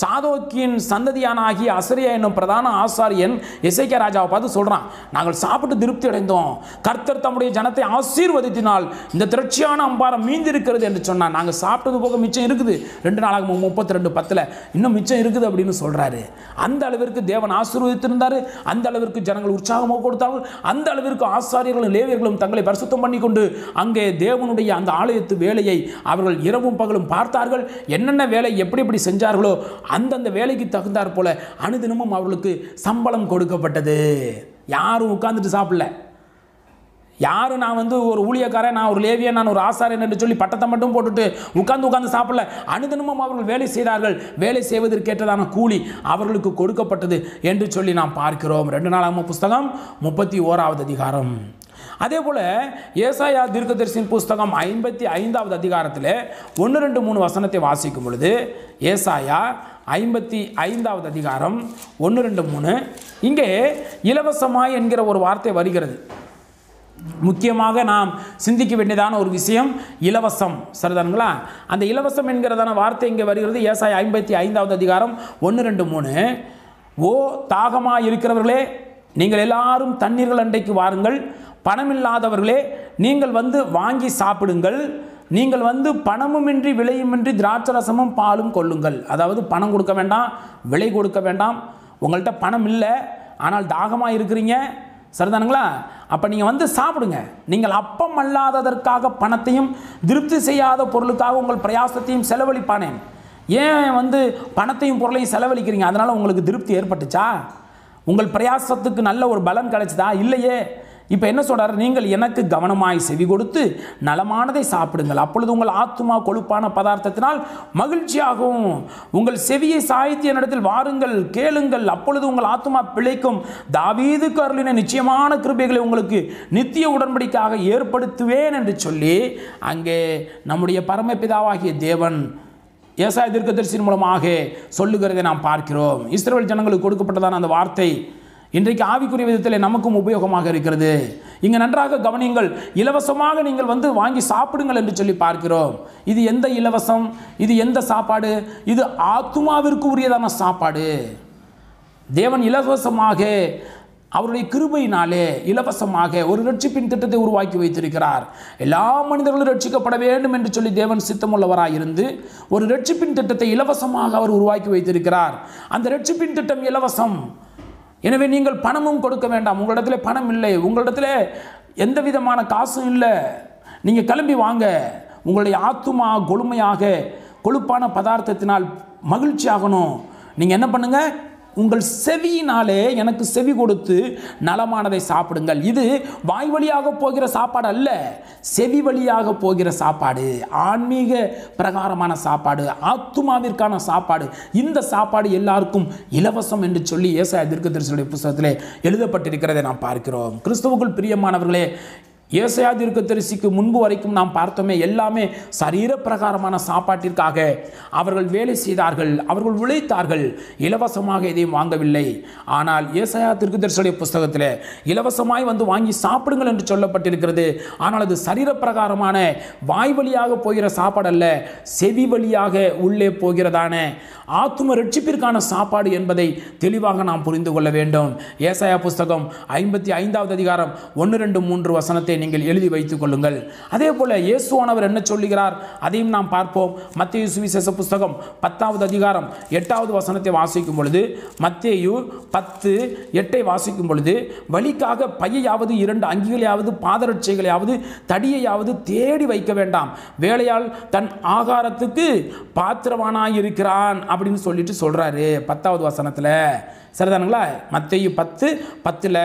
S1: சாதோக்கியின் சந்ததியான ஆகிய அசரியா என்னும் பிரதான ஆசாரியன் இசைக்கிய ராஜாவை பார்த்து சொல்கிறான் நாங்கள் சாப்பிட்டு திருப்தி அடைந்தோம். கர்த்தர் தம்முடைய ஜனத்தை ஆசீர்வதித்தினால் இந்த திரட்சியான அம்பாரம் மீந்திருக்கிறது என்று சொன்னான். நாங்கள் சாப்பிட்டது போக மிச்சம் இருக்குது. ரெண்டு நாளாக முப்பத்தி ரெண்டு பத்தில். இன்னும் மிச்சம் இருக்குது அப்படின்னு சொல்கிறாரு அந்த அளவிற்கு தேவன் ஆசீர்வதித்திருந்தார். அந்த அளவிற்கு ஜனங்கள் உற்சாகமாக கொடுத்தார்கள். அந்த அளவிற்கு ஆசாரியர்களும் லேவியர்களும் தங்களை பரிசுத்தம் பண்ணி கொண்டு அங்கே தேவனுடைய அந்த ஆலயத்து வேலையை அவர்கள் இரவும் பகலும் பார்த்தார்கள். என்னென்ன வேலை எப்படி எப்படி செஞ்சார்களோ அந்தந்த வேலைக்கு தகுந்தாற் போல அனுதினமும் அவர்களுக்கு சம்பளம் கொடுக்கப்பட்டது. யாரும் உட்கார்ந்துட்டு சாப்பிடல. யாரும் நான் வந்து ஒரு ஊழியக்காரன் நான் ஒரு லேவியன் நான் ஒரு ஆசாரியன் என்று சொல்லி பட்டத்தை மட்டும் போட்டுட்டு உட்காந்து உட்காந்து சாப்பிடல. அனுதினமும் அவர்கள் வேலை செய்தார்கள். வேலை செய்வதற்கேற்றதான கூலி அவர்களுக்கு கொடுக்கப்பட்டது என்று சொல்லி நாம் பார்க்கிறோம். ரெண்டு நாளாக புஸ்தகம் முப்பத்தி ஓராவது அதிகாரம். அதே போல் ஏசாயா தீர்க்கதரிசின் புஸ்தகம் ஐம்பத்தி ஐந்தாவது அதிகாரத்தில் ஒன்று ரெண்டு மூணு வசனத்தை வாசிக்கும் பொழுது ஏசாயா ஐம்பத்தி ஐந்தாவது அதிகாரம் ஒன்று ரெண்டு மூணு இங்கே இலவசமாய் என்கிற ஒரு வார்த்தை வருகிறது. முக்கியமாக நாம் சிந்திக்க வேண்டியதான ஒரு விஷயம் இலவசம். சரிதானுங்களா? அந்த இலவசம் என்கிறதான வார்த்தை இங்கே வருகிறது. ஏசாய் ஐம்பத்தி ஐந்தாவது அதிகாரம் ஒன்று ரெண்டு மூணு. ஓ தாகமாக இருக்கிறவர்களே நீங்கள் எல்லாரும் தண்ணீர்கள் அண்டைக்கு வாருங்கள். பணமில்லாதவர்களே நீங்கள் வந்து வாங்கி சாப்பிடுங்கள். நீங்கள் வந்து பணமுமின்றி விலையுமின்றி திராட்சை ரசமும் பாலும் கொள்ளுங்கள். அதாவது பணம் கொடுக்க வேண்டாம் விலை கொடுக்க வேண்டாம். உங்கள்கிட்ட பணம் இல்லை ஆனால் தாகமாக இருக்கிறீங்க. சரிதானுங்களா? அப்போ நீங்கள் வந்து சாப்பிடுங்க. நீங்கள் அப்பம் அல்லாததற்காக பணத்தையும் திருப்தி செய்யாத பொருளுக்காக உங்கள் பிரயாசத்தையும் செலவழிப்பானேன். ஏன் வந்து பணத்தையும் பொருளையும் செலவழிக்கிறீங்க? அதனால் உங்களுக்கு திருப்தி ஏற்பட்டுச்சா? உங்கள் பிரயாசத்துக்கு நல்ல ஒரு பலன் கிடைச்சதா? இல்லையே. இப்போ என்ன சொல்கிறார் நீங்கள் எனக்கு கவனமாய் செவி கொடுத்து நலமானதை சாப்பிடுங்கள். அப்பொழுது உங்கள் ஆத்மா கொழுப்பான பதார்த்தத்தினால் மகிழ்ச்சியாகவும் உங்கள் செவியை சாய்த்திய இடத்தில் வாருங்கள் கேளுங்கள். அப்பொழுது உங்கள் ஆத்மா பிழைக்கும். தாவீதுக்கு அருளின நிச்சயமான கிருபைகளை உங்களுக்கு நித்திய உடன்படிக்கையாக ஏற்படுத்துவேன் என்று சொல்லி அங்கே நம்முடைய பரமபிதாவாகிய தேவன் ஏசாய தீர்க்கதரிசியின் மூலமாக சொல்லுகிறதை நாம் பார்க்கிறோம். இஸ்ரேல் ஜனங்களுக்கு கொடுக்கப்பட்டதான அந்த வார்த்தை இன்றைக்கு ஆவிக்குரிய விதத்தில் நமக்கும் உபயோகமாக இருக்கிறது. இங்கே நன்றாக கவனியுங்கள் இலவசமாக நீங்கள் வந்து வாங்கி சாப்பிடுங்கள் என்று சொல்லி பார்க்கிறோம். இது எந்த இலவசம்? இது எந்த சாப்பாடு? இது ஆத்மாவிற்கு உரியதான சாப்பாடு. தேவன் இலவசமாக அவருடைய கிருபையினாலே இலவசமாக ஒரு ரட்சிப்பின் திட்டத்தை உருவாக்கி வைத்திருக்கிறார். எல்லா மனிதர்களும் ரட்சிக்கப்பட வேண்டும் என்று சொல்லி தேவன் சித்தமுள்ளவராக இருந்து ஒரு ரட்சிப்பின் திட்டத்தை இலவசமாக அவர் உருவாக்கி வைத்திருக்கிறார். அந்த ரட்சிப்பின் திட்டம் இலவசம். எனவே நீங்கள் பணமும் கொடுக்க வேண்டாம். உங்களிடத்தில் பணம் இல்லை. உங்களிடத்தில் எந்த விதமான காசும் இல்லை. நீங்கள் கிளம்பி வாங்க. உங்களுடைய ஆத்துமா கொழுமையாக கொழுப்பான பதார்த்தத்தினால் மகிழ்ச்சி ஆகணும் நீங்கள் என்ன பண்ணுங்கள் உங்கள் செவியினாலே எனக்கு செவி கொடுத்து நலமானதை சாப்பிடுங்கள். இது வாய் வழியாக போகிற சாப்பாடு அல்ல செவி வழியாக போகிற சாப்பாடு. ஆன்மீக பிரகாரமான சாப்பாடு ஆத்துமாவிற்கான சாப்பாடு. இந்த சாப்பாடு எல்லாருக்கும் இலவசம் என்று சொல்லி ஏசாய தீர்க்கதரிசனுடைய புஸ்தகத்திலே எழுதப்பட்டிருக்கிறதை நாம் பார்க்கிறோம். கிறிஸ்துவுக்குள் பிரியமானவர்களே ஏசையா தீர்க்கதரிசிக்கு முன்பு வரைக்கும் நாம் பார்த்தோமே எல்லாமே சரீர பிரகாரமான சாப்பாட்டிற்காக. அவர்கள் வேலை செய்தார்கள் அவர்கள் உழைத்தார்கள் இலவசமாக எதையும் வாங்கவில்லை. ஆனால் ஏசையா தீர்க்கதரிசியுடைய புஸ்தகத்தில் இலவசமாய் வந்து வாங்கி சாப்பிடுங்கள் என்று சொல்லப்பட்டிருக்கிறது. ஆனால் அது சரீர பிரகாரமான வாய் வழியாக போகிற சாப்பாடு அல்ல செவி வழியாக உள்ளே போகிறதான ஆத்தும ரட்சிப்பிற்கான சாப்பாடு என்பதை தெளிவாக நாம் புரிந்து கொள்ள வேண்டும். ஏசாயா புஸ்தகம் ஐம்பத்தி ஐந்தாவது அதிகாரம் ஒன்று ரெண்டு மூன்று வசனத்தை நீங்கள் எழுதி வைத்துக் கொள்ளுங்கள். அதே போல இயேசுவானவர் என்ன சொல்லுகிறார்? அதையும் நாம் பார்ப்போம். மத்திய சுவிசேஷ புஸ்தகம் பத்தாவது அதிகாரம் எட்டாவது வசனத்தை வாசிக்கும் பொழுது மத்தேயு பத்து எட்டை வாசிக்கும் பொழுது வழிக்காக பையையாவது இரண்டு அங்கிகளையாவது பாதரட்சைகளையாவது தடியையாவது தேடி வைக்க வேண்டாம். வேலையால் தன் ஆகாரத்துக்கு பாத்திரவானாயிருக்கிறான் அப்படின்னு சொல்லிட்டு சொல்றாரு பத்தாவது வசனத்தில். சரிதானுங்களா? மத்தையும் பத்து பத்தில்.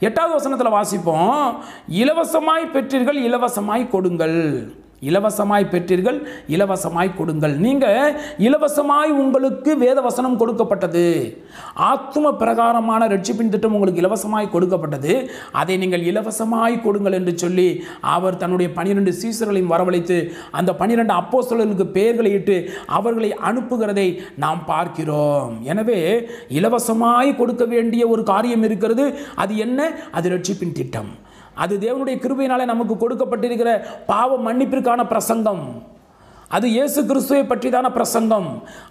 S1: எட்டாவது வசனத்தில் வாசிப்போம். இலவசமாய் பெற்றீர்கள் இலவசமாய் கொடுங்கள். இலவசமாய் பெற்றீர்கள் இலவசமாய் கொடுங்கள். நீங்கள் இலவசமாய் உங்களுக்கு வேத வசனம் கொடுக்கப்பட்டது. ஆத்தும பிரகாரமான ரட்சிப்பின் திட்டம் உங்களுக்கு இலவசமாய் கொடுக்கப்பட்டது. அதை நீங்கள் இலவசமாய் கொடுங்கள் என்று சொல்லி அவர் தன்னுடைய பனிரெண்டு சீசர்களையும் வரவழைத்து அந்த பனிரெண்டு அப்போஸ்தலர்களுக்கு பெயர்களை இட்டு அவர்களை அனுப்புகிறதை நாம் பார்க்கிறோம். எனவே இலவசமாய் கொடுக்க வேண்டிய ஒரு காரியம் இருக்கிறது. அது என்ன? அது ரட்சிப்பின் திட்டம். அது தேவனுடைய கிருபையினாலே நமக்கு கொடுக்கப்பட்டிருக்கிற பாவ மன்னிப்பிற்கான பிரசங்கம். அது இயேசு கிறிஸ்துவை பற்றிதான பிரசங்கம்.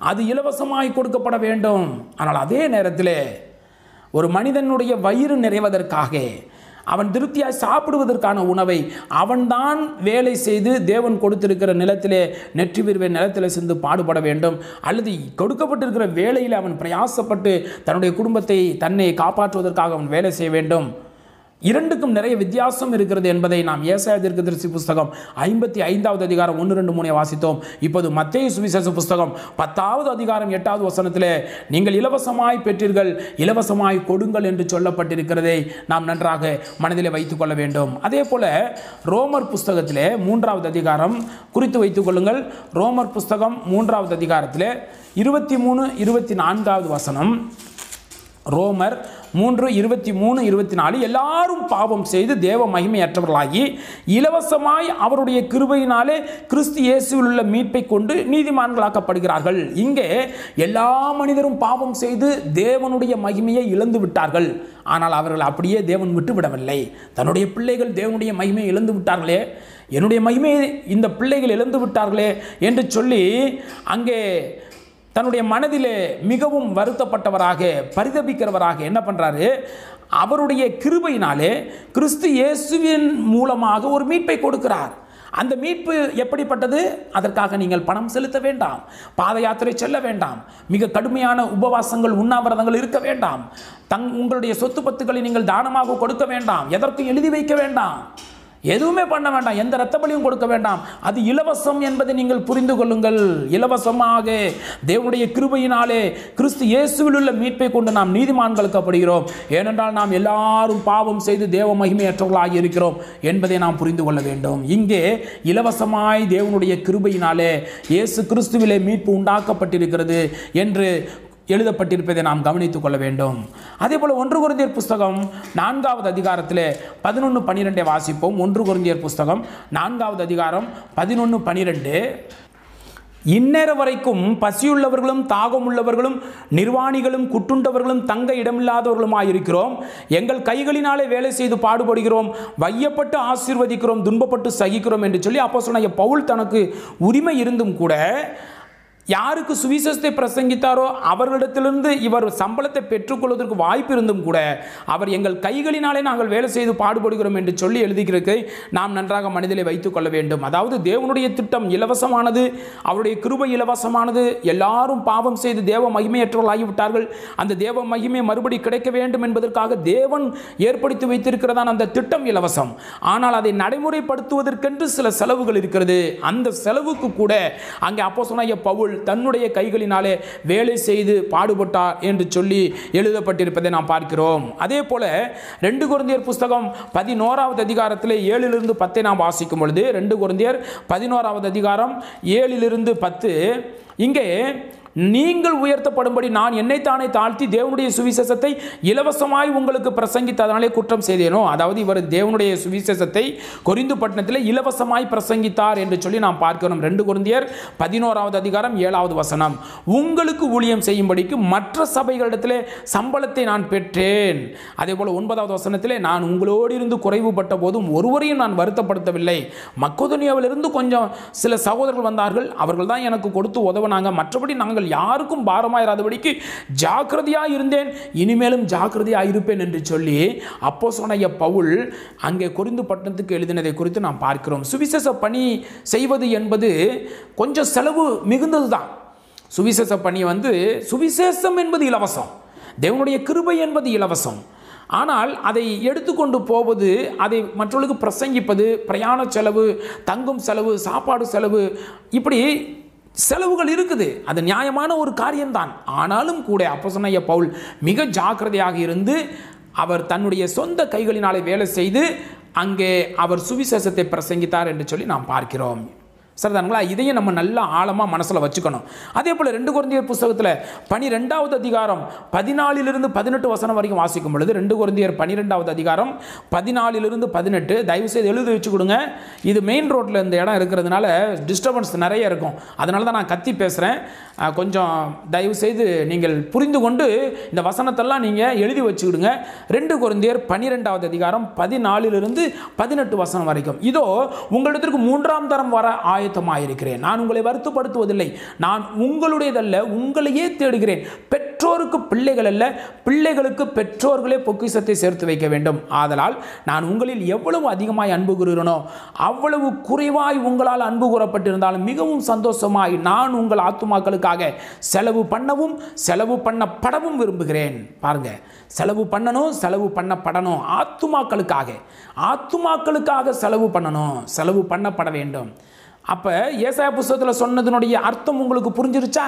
S1: அது இலவசமாய் கொடுக்கப்பட வேண்டும். ஆனால் அதே நேரத்தில் ஒரு மனிதனுடைய வயிறு நிறைவதற்காக அவன் திருப்தியாய் சாப்பிடுவதற்கான உணவை அவன்தான் வேலை செய்து தேவன் கொடுத்திருக்கிற நிலத்திலே நெற்றி விரிவை நிலத்தில் சென்று பாடுபட வேண்டும். அல்லது கொடுக்கப்பட்டிருக்கிற வேலையில் அவன் பிரயாசப்பட்டு தன்னுடைய குடும்பத்தை தன்னை காப்பாற்றுவதற்காக அவன் வேலை செய்ய வேண்டும். இரண்டுக்கும் நிறைய வித்தியாசம் இருக்கிறது என்பதை நாம் ஏசாய தீர்க்கதரிசி புஸ்தகம் ஐம்பத்தி ஐந்தாவது அதிகாரம் ஒன்று ரெண்டு மூணை வாசித்தோம். இப்போது மத்திய சுவிசேஷ புஸ்தகம் பத்தாவது அதிகாரம் எட்டாவது வசனத்திலே நீங்கள் இலவசமாய் பெற்றீர்கள் இலவசமாய் கொடுங்கள் என்று சொல்லப்பட்டிருக்கிறதை நாம் நன்றாக மனதில் வைத்துக் கொள்ள வேண்டும். அதே போல ரோமர் புஸ்தகத்திலே மூன்றாவது அதிகாரம் குறித்து வைத்துக் கொள்ளுங்கள். ரோமர் புஸ்தகம் மூன்றாவது அதிகாரத்தில் இருபத்தி மூணு இருபத்தி நான்காவது வசனம் ரோமர் மூன்று இருபத்தி மூணு இருபத்தி நாலு எல்லாரும் பாவம் செய்து தேவ மகிமையற்றவர்களாகி இலவசமாய் அவருடைய கிருபையினாலே கிறிஸ்து இயேசுவில் உள்ள மீட்பை கொண்டு நீதிமான்களாக்கப்படுகிறார்கள். இங்கே எல்லா மனிதரும் பாவம் செய்து தேவனுடைய மகிமையை இழந்து விட்டார்கள். ஆனால் அவர்கள் அப்படியே தேவன் விட்டுவிடவில்லை தன்னுடைய பிள்ளைகள் தேவனுடைய மகிமையை இழந்து விட்டார்களே. என்னுடைய மகிமையை இந்த பிள்ளைகள் இழந்து விட்டார்களே என்று சொல்லி அங்கே தன்னுடைய மனதிலே மிகவும் வருத்தப்பட்டவராக பரிதபிக்கிறவராக என்ன பண்ணுறாரு அவருடைய கிருபையினாலே கிறிஸ்து இயேசுவின் மூலமாக ஒரு மீட்பை கொடுக்கிறார். அந்த மீட்பு எப்படிப்பட்டது? அதற்காக நீங்கள் பணம் செலுத்த வேண்டாம் பாத யாத்திரை செல்ல வேண்டாம் மிக கடுமையான உபவாசங்கள் உண்ணாவிரதங்கள் இருக்க வேண்டாம் தங் உங்களுடைய சொத்து பத்துக்களை நீங்கள் தானமாக கொடுக்க வேண்டாம் எதற்கும் எழுதி வைக்க வேண்டாம். எதுவுமே பண்ண வேண்டாம். எந்த இரத்த பலியும் கொடுக்க வேண்டாம். அது இலவசம் என்பதை நீங்கள் புரிந்து கொள்ளுங்கள். இலவசமாக தேவனுடைய கிருபையினாலே கிறிஸ்து இயேசுவில் உள்ள மீட்பை கொண்டு நாம் நீதிமான்களுக்கப்படுகிறோம் ஏனென்றால் நாம் எல்லாரும் பாவம் செய்து தேவ மகிமையற்றவர்களாகி இருக்கிறோம் என்பதை நாம் புரிந்து கொள்ள வேண்டும். இங்கே இலவசமாய் தேவனுடைய கிருபையினாலே இயேசு கிறிஸ்துவிலே மீட்பு உண்டாக்கப்பட்டிருக்கிறது என்று எழுதப்பட்டிருப்பதை நாம் கவனித்துக் கொள்ள வேண்டும். அதே போல் ஒன்று குருந்தியர் புஸ்தகம் நான்காவது அதிகாரத்திலே பதினொன்று பன்னிரெண்டை வாசிப்போம். ஒன்று குருந்தியர் புஸ்தகம் நான்காவது அதிகாரம் பதினொன்று பன்னிரெண்டு இந்நேர வரைக்கும் பசியுள்ளவர்களும் தாகம் உள்ளவர்களும் நிர்வாணிகளும் குட்டுண்டவர்களும் தங்க இடமில்லாதவர்களுமாயிருக்கிறோம். எங்கள் கைகளினாலே வேலை செய்து பாடுபடுகிறோம். வையப்பட்டு ஆசீர்வதிக்கிறோம் துன்பப்பட்டு சகிக்கிறோம் என்று சொல்லி அப்போ சொன்ன பவுல் தனக்கு உரிமை இருந்தும் கூட யாருக்கு சுவிசேஷத்தை பிரசங்கித்தாரோ அவர்களிடத்திலிருந்து இவர் சம்பளத்தை பெற்றுக்கொள்வதற்கு வாய்ப்பு இருந்தும் கூட அவர் எங்கள் கைகளினாலே நாங்கள் வேலை செய்து பாடுபடுகிறோம் என்று சொல்லி எழுதுகிறதை நாம் நன்றாக மனதிலே வைத்துக் கொள்ள வேண்டும். அதாவது தேவனுடைய திட்டம் இலவசமானது அவருடைய கிருபை இலவசமானது எல்லாரும் பாவம் செய்து தேவ மகிமையற்றவர்களாகிவிட்டார்கள். அந்த தேவ மகிமை மறுபடி கிடைக்க வேண்டும் என்பதற்காக தேவன் ஏற்படுத்தி வைத்திருக்கிறதான அந்த திட்டம் இலவசம். ஆனால் அதை நடைமுறைப்படுத்துவதற்கென்று சில செலவுகள் இருக்கிறது. அந்த செலவுக்கு கூட அங்கே அப்போ சொன்ன பவுல் தன்னுடைய கைகளினாலே வேலை செய்து பாடுபட்டார் என்று சொல்லி எழுதப்பட்டிருப்பதை நாம் பார்க்கிறோம். அதே போல ரெண்டு குருந்தியர் புஸ்தகம் பதினோராவது அதிகாரத்தில் ஏழிலிருந்து பத்தை நாம் வாசிக்கும் பொழுது ரெண்டு குருந்தியர் பதினோராவது அதிகாரம் ஏழிலிருந்து பத்து இங்கே நீங்கள் உயர்த்தப்படும்படி நான் என்னைத்தானே தாழ்த்தி தேவனுடைய சுவிசேஷத்தை இலவசமாய் உங்களுக்கு பிரசங்கித்ததனாலே குற்றம் செய்தேனோ? அதாவது இவர் தேவனுடைய சுவிசேஷத்தை கொரிந்து பட்டணத்தில் இலவசமாய் பிரசங்கித்தார் என்று சொல்லி நாம் பார்க்கிறோம். ரெண்டு குருந்தியர் பதினோராவது அதிகாரம் ஏழாவது வசனம். உங்களுக்கு ஊழியம் செய்யும்படிக்கு மற்ற சபைகளிடத்திலே சம்பளத்தை நான் பெற்றேன். அதே போல் ஒன்பதாவது வசனத்திலே நான் உங்களோடு இருந்து குறைவுபட்ட போதும் ஒருவரையும் நான் வருத்தப்படுத்தவில்லை. மக்கோதனியாவிலிருந்து கொஞ்சம் சில சகோதரர்கள் வந்தார்கள். அவர்கள் தான் எனக்கு கொடுத்து உதவினாங்க. மற்றபடி நாங்கள் யாருக்கும் பாரமாயிராதபடிக்கு ஜாக்கிரதையாக இருந்தேன். இனிமேலும் ஜாக்கிரதையாக இருப்பேன் என்று சொல்லி அப்போ சொன்னைய பவுல் அங்கே குறிந்து பட்டணத்துக்கு எழுதினதை குறித்து நாம் பார்க்கிறோம். சுவிசேஷ பணி செய்வது என்பது கொஞ்சம் செலவு மிகுந்தது தான் சுவிசேஷ பணி வந்து சுவிசேஷம் என்பது இலவசம். தேவனுடைய கிருபை என்பது இலவசம். ஆனால் அதை எடுத்துக்கொண்டு போவது அதை மற்றவர்களுக்கு பிரசங்கிப்பது பிரயாண செலவு தங்கும் செலவு சாப்பாடு செலவு இப்படி செலவுகள் இருக்குது. அது நியாயமான ஒரு காரியம்தான். ஆனாலும் கூட அப்பசனைய பவுல் மிக ஜாக்கிரதையாக இருந்து அவர் தன்னுடைய சொந்த கைகளினாலே வேலை செய்து அங்கே அவர் சுவிசேஷத்தை பிரசங்கித்தார் என்று சொல்லி நாம் பார்க்கிறோம். சரிதானுங்களா இதையும் நம்ம நல்லா ஆழமாக மனசில் வச்சுக்கணும். அதே போல் ரெண்டு குழந்தையர் புஸ்தகத்தில் பனிரெண்டாவது அதிகாரம் பதினாலிலிருந்து பதினெட்டு வசனம் வரைக்கும் வாசிக்கும் பொழுது ரெண்டு குழந்தையர் பனிரெண்டாவது அதிகாரம் பதினாலிலிருந்து பதினெட்டு தயவுசெய்து எழுதி வச்சு கொடுங்க. இது மெயின் ரோட்டில் இந்த இடம் இருக்கிறதுனால டிஸ்டர்பன்ஸ் நிறைய இருக்கும். அதனால தான் நான் கத்தி பேசுகிறேன் கொஞ்சம் தயவுசெய்து நீங்கள் புரிந்து கொண்டு இந்த வசனத்தெல்லாம் நீங்கள் எழுதி வச்சுக்கிடுங்க ரெண்டு குழந்தையர் பனிரெண்டாவது அதிகாரம் பதினாலிலிருந்து பதினெட்டு வசனம் வரைக்கும். இதோ உங்களிடத்திற்கு மூன்றாம் தரம் வர ஆயத்தமாக இருக்கிறேன் நான் உங்களை வருத்தப்படுத்துவதில்லை. நான் உங்களுடையதல்ல உங்களையே தேடுகிறேன். பெற்றோருக்கு பிள்ளைகள் அல்ல பிள்ளைகளுக்கு பெற்றோர்களே பொக்கிஷத்தை சேர்த்து வைக்க வேண்டும். ஆதலால் நான் உங்களில் எவ்வளவு அதிகமாய் அன்பு கூறுகிறனோ அவ்வளவு குறைவாய் உங்களால் அன்பு கூறப்பட்டிருந்தாலும் மிகவும் சந்தோஷமாய் நான் உங்கள் ஆத்துமாக்களுக்காக செலவு பண்ணவும் செலவு பண்ணப்படவும் விரும்புகிறேன். பாருங்க செலவு பண்ணணும் செலவு பண்ணப்படணும் ஆத்துமாக்களுக்காக ஆத்துமாக்களுக்காக செலவு பண்ணணும் செலவு பண்ணப்பட வேண்டும். அப்போ ஏசாய புஸ்தகத்தில் சொன்னதுனுடைய அர்த்தம் உங்களுக்கு புரிஞ்சிருச்சா?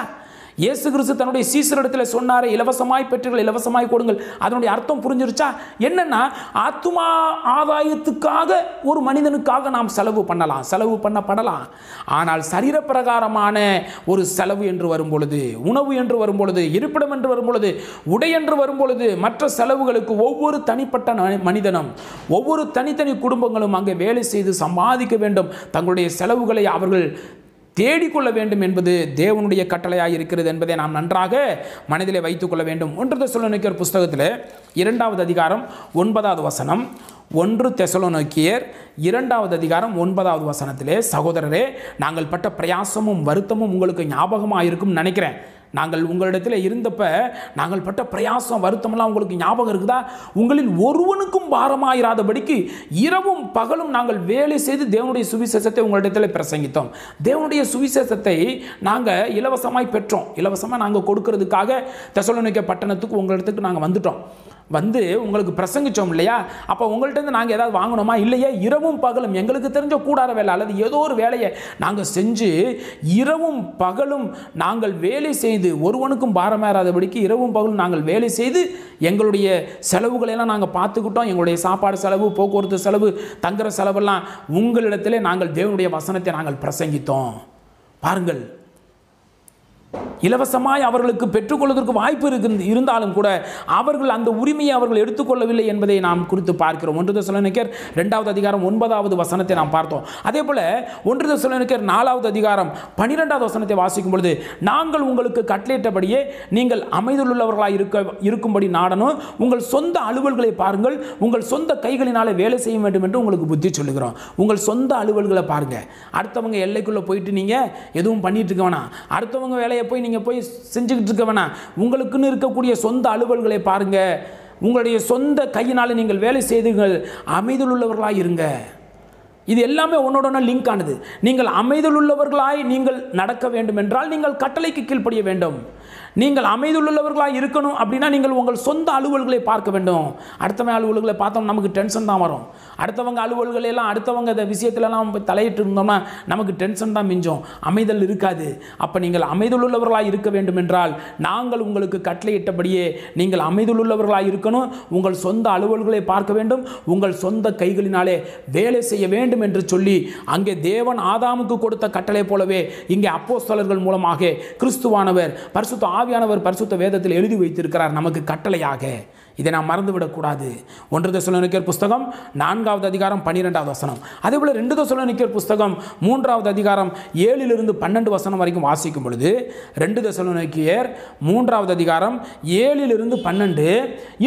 S1: இயேசு கிறிஸ்து தன்னுடைய சீசரிடத்தில் சொன்னாரே இலவசமாய் பெற்றுகள் இலவசமாய் கொடுங்கள். அதனுடைய அர்த்தம் புரிஞ்சிருச்சா? என்னன்னா ஆத்துமா ஆதாயத்துக்காக ஒரு மனிதனுக்காக நாம் செலவு பண்ணலாம். செலவு பண்ணப்படலாம். ஆனால் சரீரப்பிரகாரமான ஒரு செலவு என்று வரும் பொழுது உணவு என்று வரும் பொழுது இருப்பிடம் என்று வரும் பொழுது உடை என்று வரும் பொழுது மற்ற செலவுகளுக்கு ஒவ்வொரு தனிப்பட்ட மனிதனும் ஒவ்வொரு தனித்தனி குடும்பங்களும் அங்கே வேலை செய்து சம்பாதிக்க வேண்டும். தங்களுடைய செலவுகளை அவர்கள் தேடிக்கொள்ள வேண்டும் என்பது தேவனுடைய கட்டளையாக இருக்கிறது என்பதை நாம் நன்றாக மனதிலே வைத்துக்கொள்ள வேண்டும். ஒன்று தெசலோனிக்கர் புஸ்தகத்தில் இரண்டாவது அதிகாரம் ஒன்பதாவது வசனம். ஒன்று தெசலோனோக்கியர் இரண்டாவது அதிகாரம் ஒன்பதாவது வசனத்திலே சகோதரரே நாங்கள் பட்ட பிரயாசமும் வருத்தமும் உங்களுக்கு ஞாபகமாக இருக்கும்னு நினைக்கிறேன். நாங்கள் உங்களிடத்தில் இருந்தப்ப நாங்கள் பட்ட பிரயாசம் வருத்தமெல்லாம் உங்களுக்கு ஞாபகம் இருக்குதா? உங்களில் ஒருவனுக்கும் பாரமாயிராதபடிக்கு இரவும் பகலும் நாங்கள் வேலை செய்து தேவனுடைய சுவிசேஷத்தை உங்களிடத்தில் பிரசங்கித்தோம். தேவனுடைய சுவிசேஷத்தை நாங்கள் இலவசமாய் பெற்றோம். இலவசமாக நாங்கள் கொடுக்கறதுக்காக தெசலோனிக்க பட்டணத்துக்கு உங்களிடத்துக்கு நாங்கள் வந்துட்டோம். வந்து உங்களுக்கு பிரசங்கிச்சோம் இல்லையா? அப்போ உங்கள்கிட்ட நாங்கள் ஏதாவது வாங்கணுமா? இல்லையா இரவும் பகலும். எங்களுக்கு தெரிஞ்ச கூடார வேலை அல்லது ஏதோ ஒரு வேலையை நாங்கள் செஞ்சு இரவும் பகலும் நாங்கள் வேலை செய்து ஒருவனுக்கும் பாரமேறாதபடிக்கு இரவும் பகலும் நாங்கள் வேலை செய்து எங்களுடைய செலவுகளெல்லாம் நாங்கள் பார்த்துக்கிட்டோம். எங்களுடைய சாப்பாடு செலவு போக்குவரத்து செலவு தங்குற செலவெல்லாம் உங்களிடத்திலே நாங்கள் தேவனுடைய வசனத்தை நாங்கள் பிரசங்கித்தோம். பாருங்கள் இலவசமாய் அவர்களுக்கு பெற்றுக்கொள்வதற்கு வாய்ப்பு இருக்கு இருந்தாலும் கூட அவர்கள் அந்த உரிமையை அவர்கள் எடுத்துக்கொள்ளவில்லை என்பதை நாம் குறித்து பார்க்கிறோம். ஒன்று தசலோனிக்கர் ரெண்டாவது அதிகாரம் ஒன்பதாவது வசனத்தை நாம் பார்த்தோம். அதே போல் ஒன்று தசலோனிக்கர் நாலாவது அதிகாரம் பன்னிரெண்டாவது வசனத்தை வாசிக்கும் பொழுது நாங்கள் உங்களுக்கு கட்டளையிட்டபடியே நீங்கள் அமைதியுள்ளவர்களாக இருக்க இருக்கும்படி நாடனும் உங்கள் சொந்த அலுவல்களை பாருங்கள். உங்கள் சொந்த கைகளினாலே வேலை செய்ய வேண்டும் என்று உங்களுக்கு புத்தி சொல்லுகிறோம். உங்கள் சொந்த அலுவல்களை பாருங்கள் அடுத்தவங்க எல்லைக்குள்ளே போயிட்டு நீங்கள் எதுவும் பண்ணிட்டு இருக்க வேணாம். அடுத்தவங்க வேலையை போய் நீங்கள் போய் செஞ்சுக்கிட்டு இருக்க வேணாம். உங்களுக்குன்னு இருக்கக்கூடிய சொந்த அலுவல்களை பாருங்க. உங்களுடைய சொந்த கையினால் நீங்கள் வேலை செய்துங்கள். அமைதியுள்ளவர்களாக இருங்க. இது எல்லாமே ஒன்னோட லிங்க் ஆனது. நீங்கள் அமைதியுள்ளவர்களாய் நீங்கள் நடக்க வேண்டும் என்றால் நீங்கள் கட்டளைக்கு கீழ்ப்படிய வேண்டும். நீங்கள் அமைதியுள்ளவர்களாக இருக்கணும் அப்படின்னா நீங்கள் உங்கள் சொந்த அலுவல்களை பார்க்க வேண்டும். அடுத்தவங்க அலுவல்களை பார்த்தோம் நமக்கு டென்ஷன் தான் வரும். அடுத்தவங்க அலுவல்களெல்லாம் அடுத்தவங்க இந்த விஷயத்துலலாம் தலையிட்டு இருந்தோம்னா நமக்கு டென்ஷன் தான் மிஞ்சும். அமைதல் இருக்காது. அப்போ நீங்கள் அமைதியுள்ளவர்களாக இருக்க வேண்டும் என்றால் நாங்கள் உங்களுக்கு கட்டளையிட்டபடியே நீங்கள் அமைதியுள்ளவர்களாக இருக்கணும். உங்கள் சொந்த அலுவல்களை பார்க்க வேண்டும். உங்கள் சொந்த கைகளினாலே வேலை செய்ய வேண்டும் என்று சொல்லி அங்கே தேவன் ஆதாமுக்கு கொடுத்த கட்டளை போலவே இங்கே அப்போஸ்தலர்கள் மூலமாக கிறிஸ்துவானவர் பரிசுத்த ஆவியானவர் பரிசுத்த வேதத்தில் எழுதி வைத்திருக்கிறார் நமக்கு கட்டளையாக. இதை நாம் மறந்துவிடக்கூடாது. ஒன்று தசலோனிக்கர் புஸ்தகம் நான்காவது அதிகாரம் பன்னிரெண்டாவது வசனம். அதே போல் ரெண்டு தசலோனிக்கர் புஸ்தகம் மூன்றாவது அதிகாரம் ஏழிலிருந்து பன்னெண்டு வசனம் வரைக்கும் வாசிக்கும் பொழுது ரெண்டு தசலோனிக்கியர் மூன்றாவது அதிகாரம் ஏழிலிருந்து பன்னெண்டு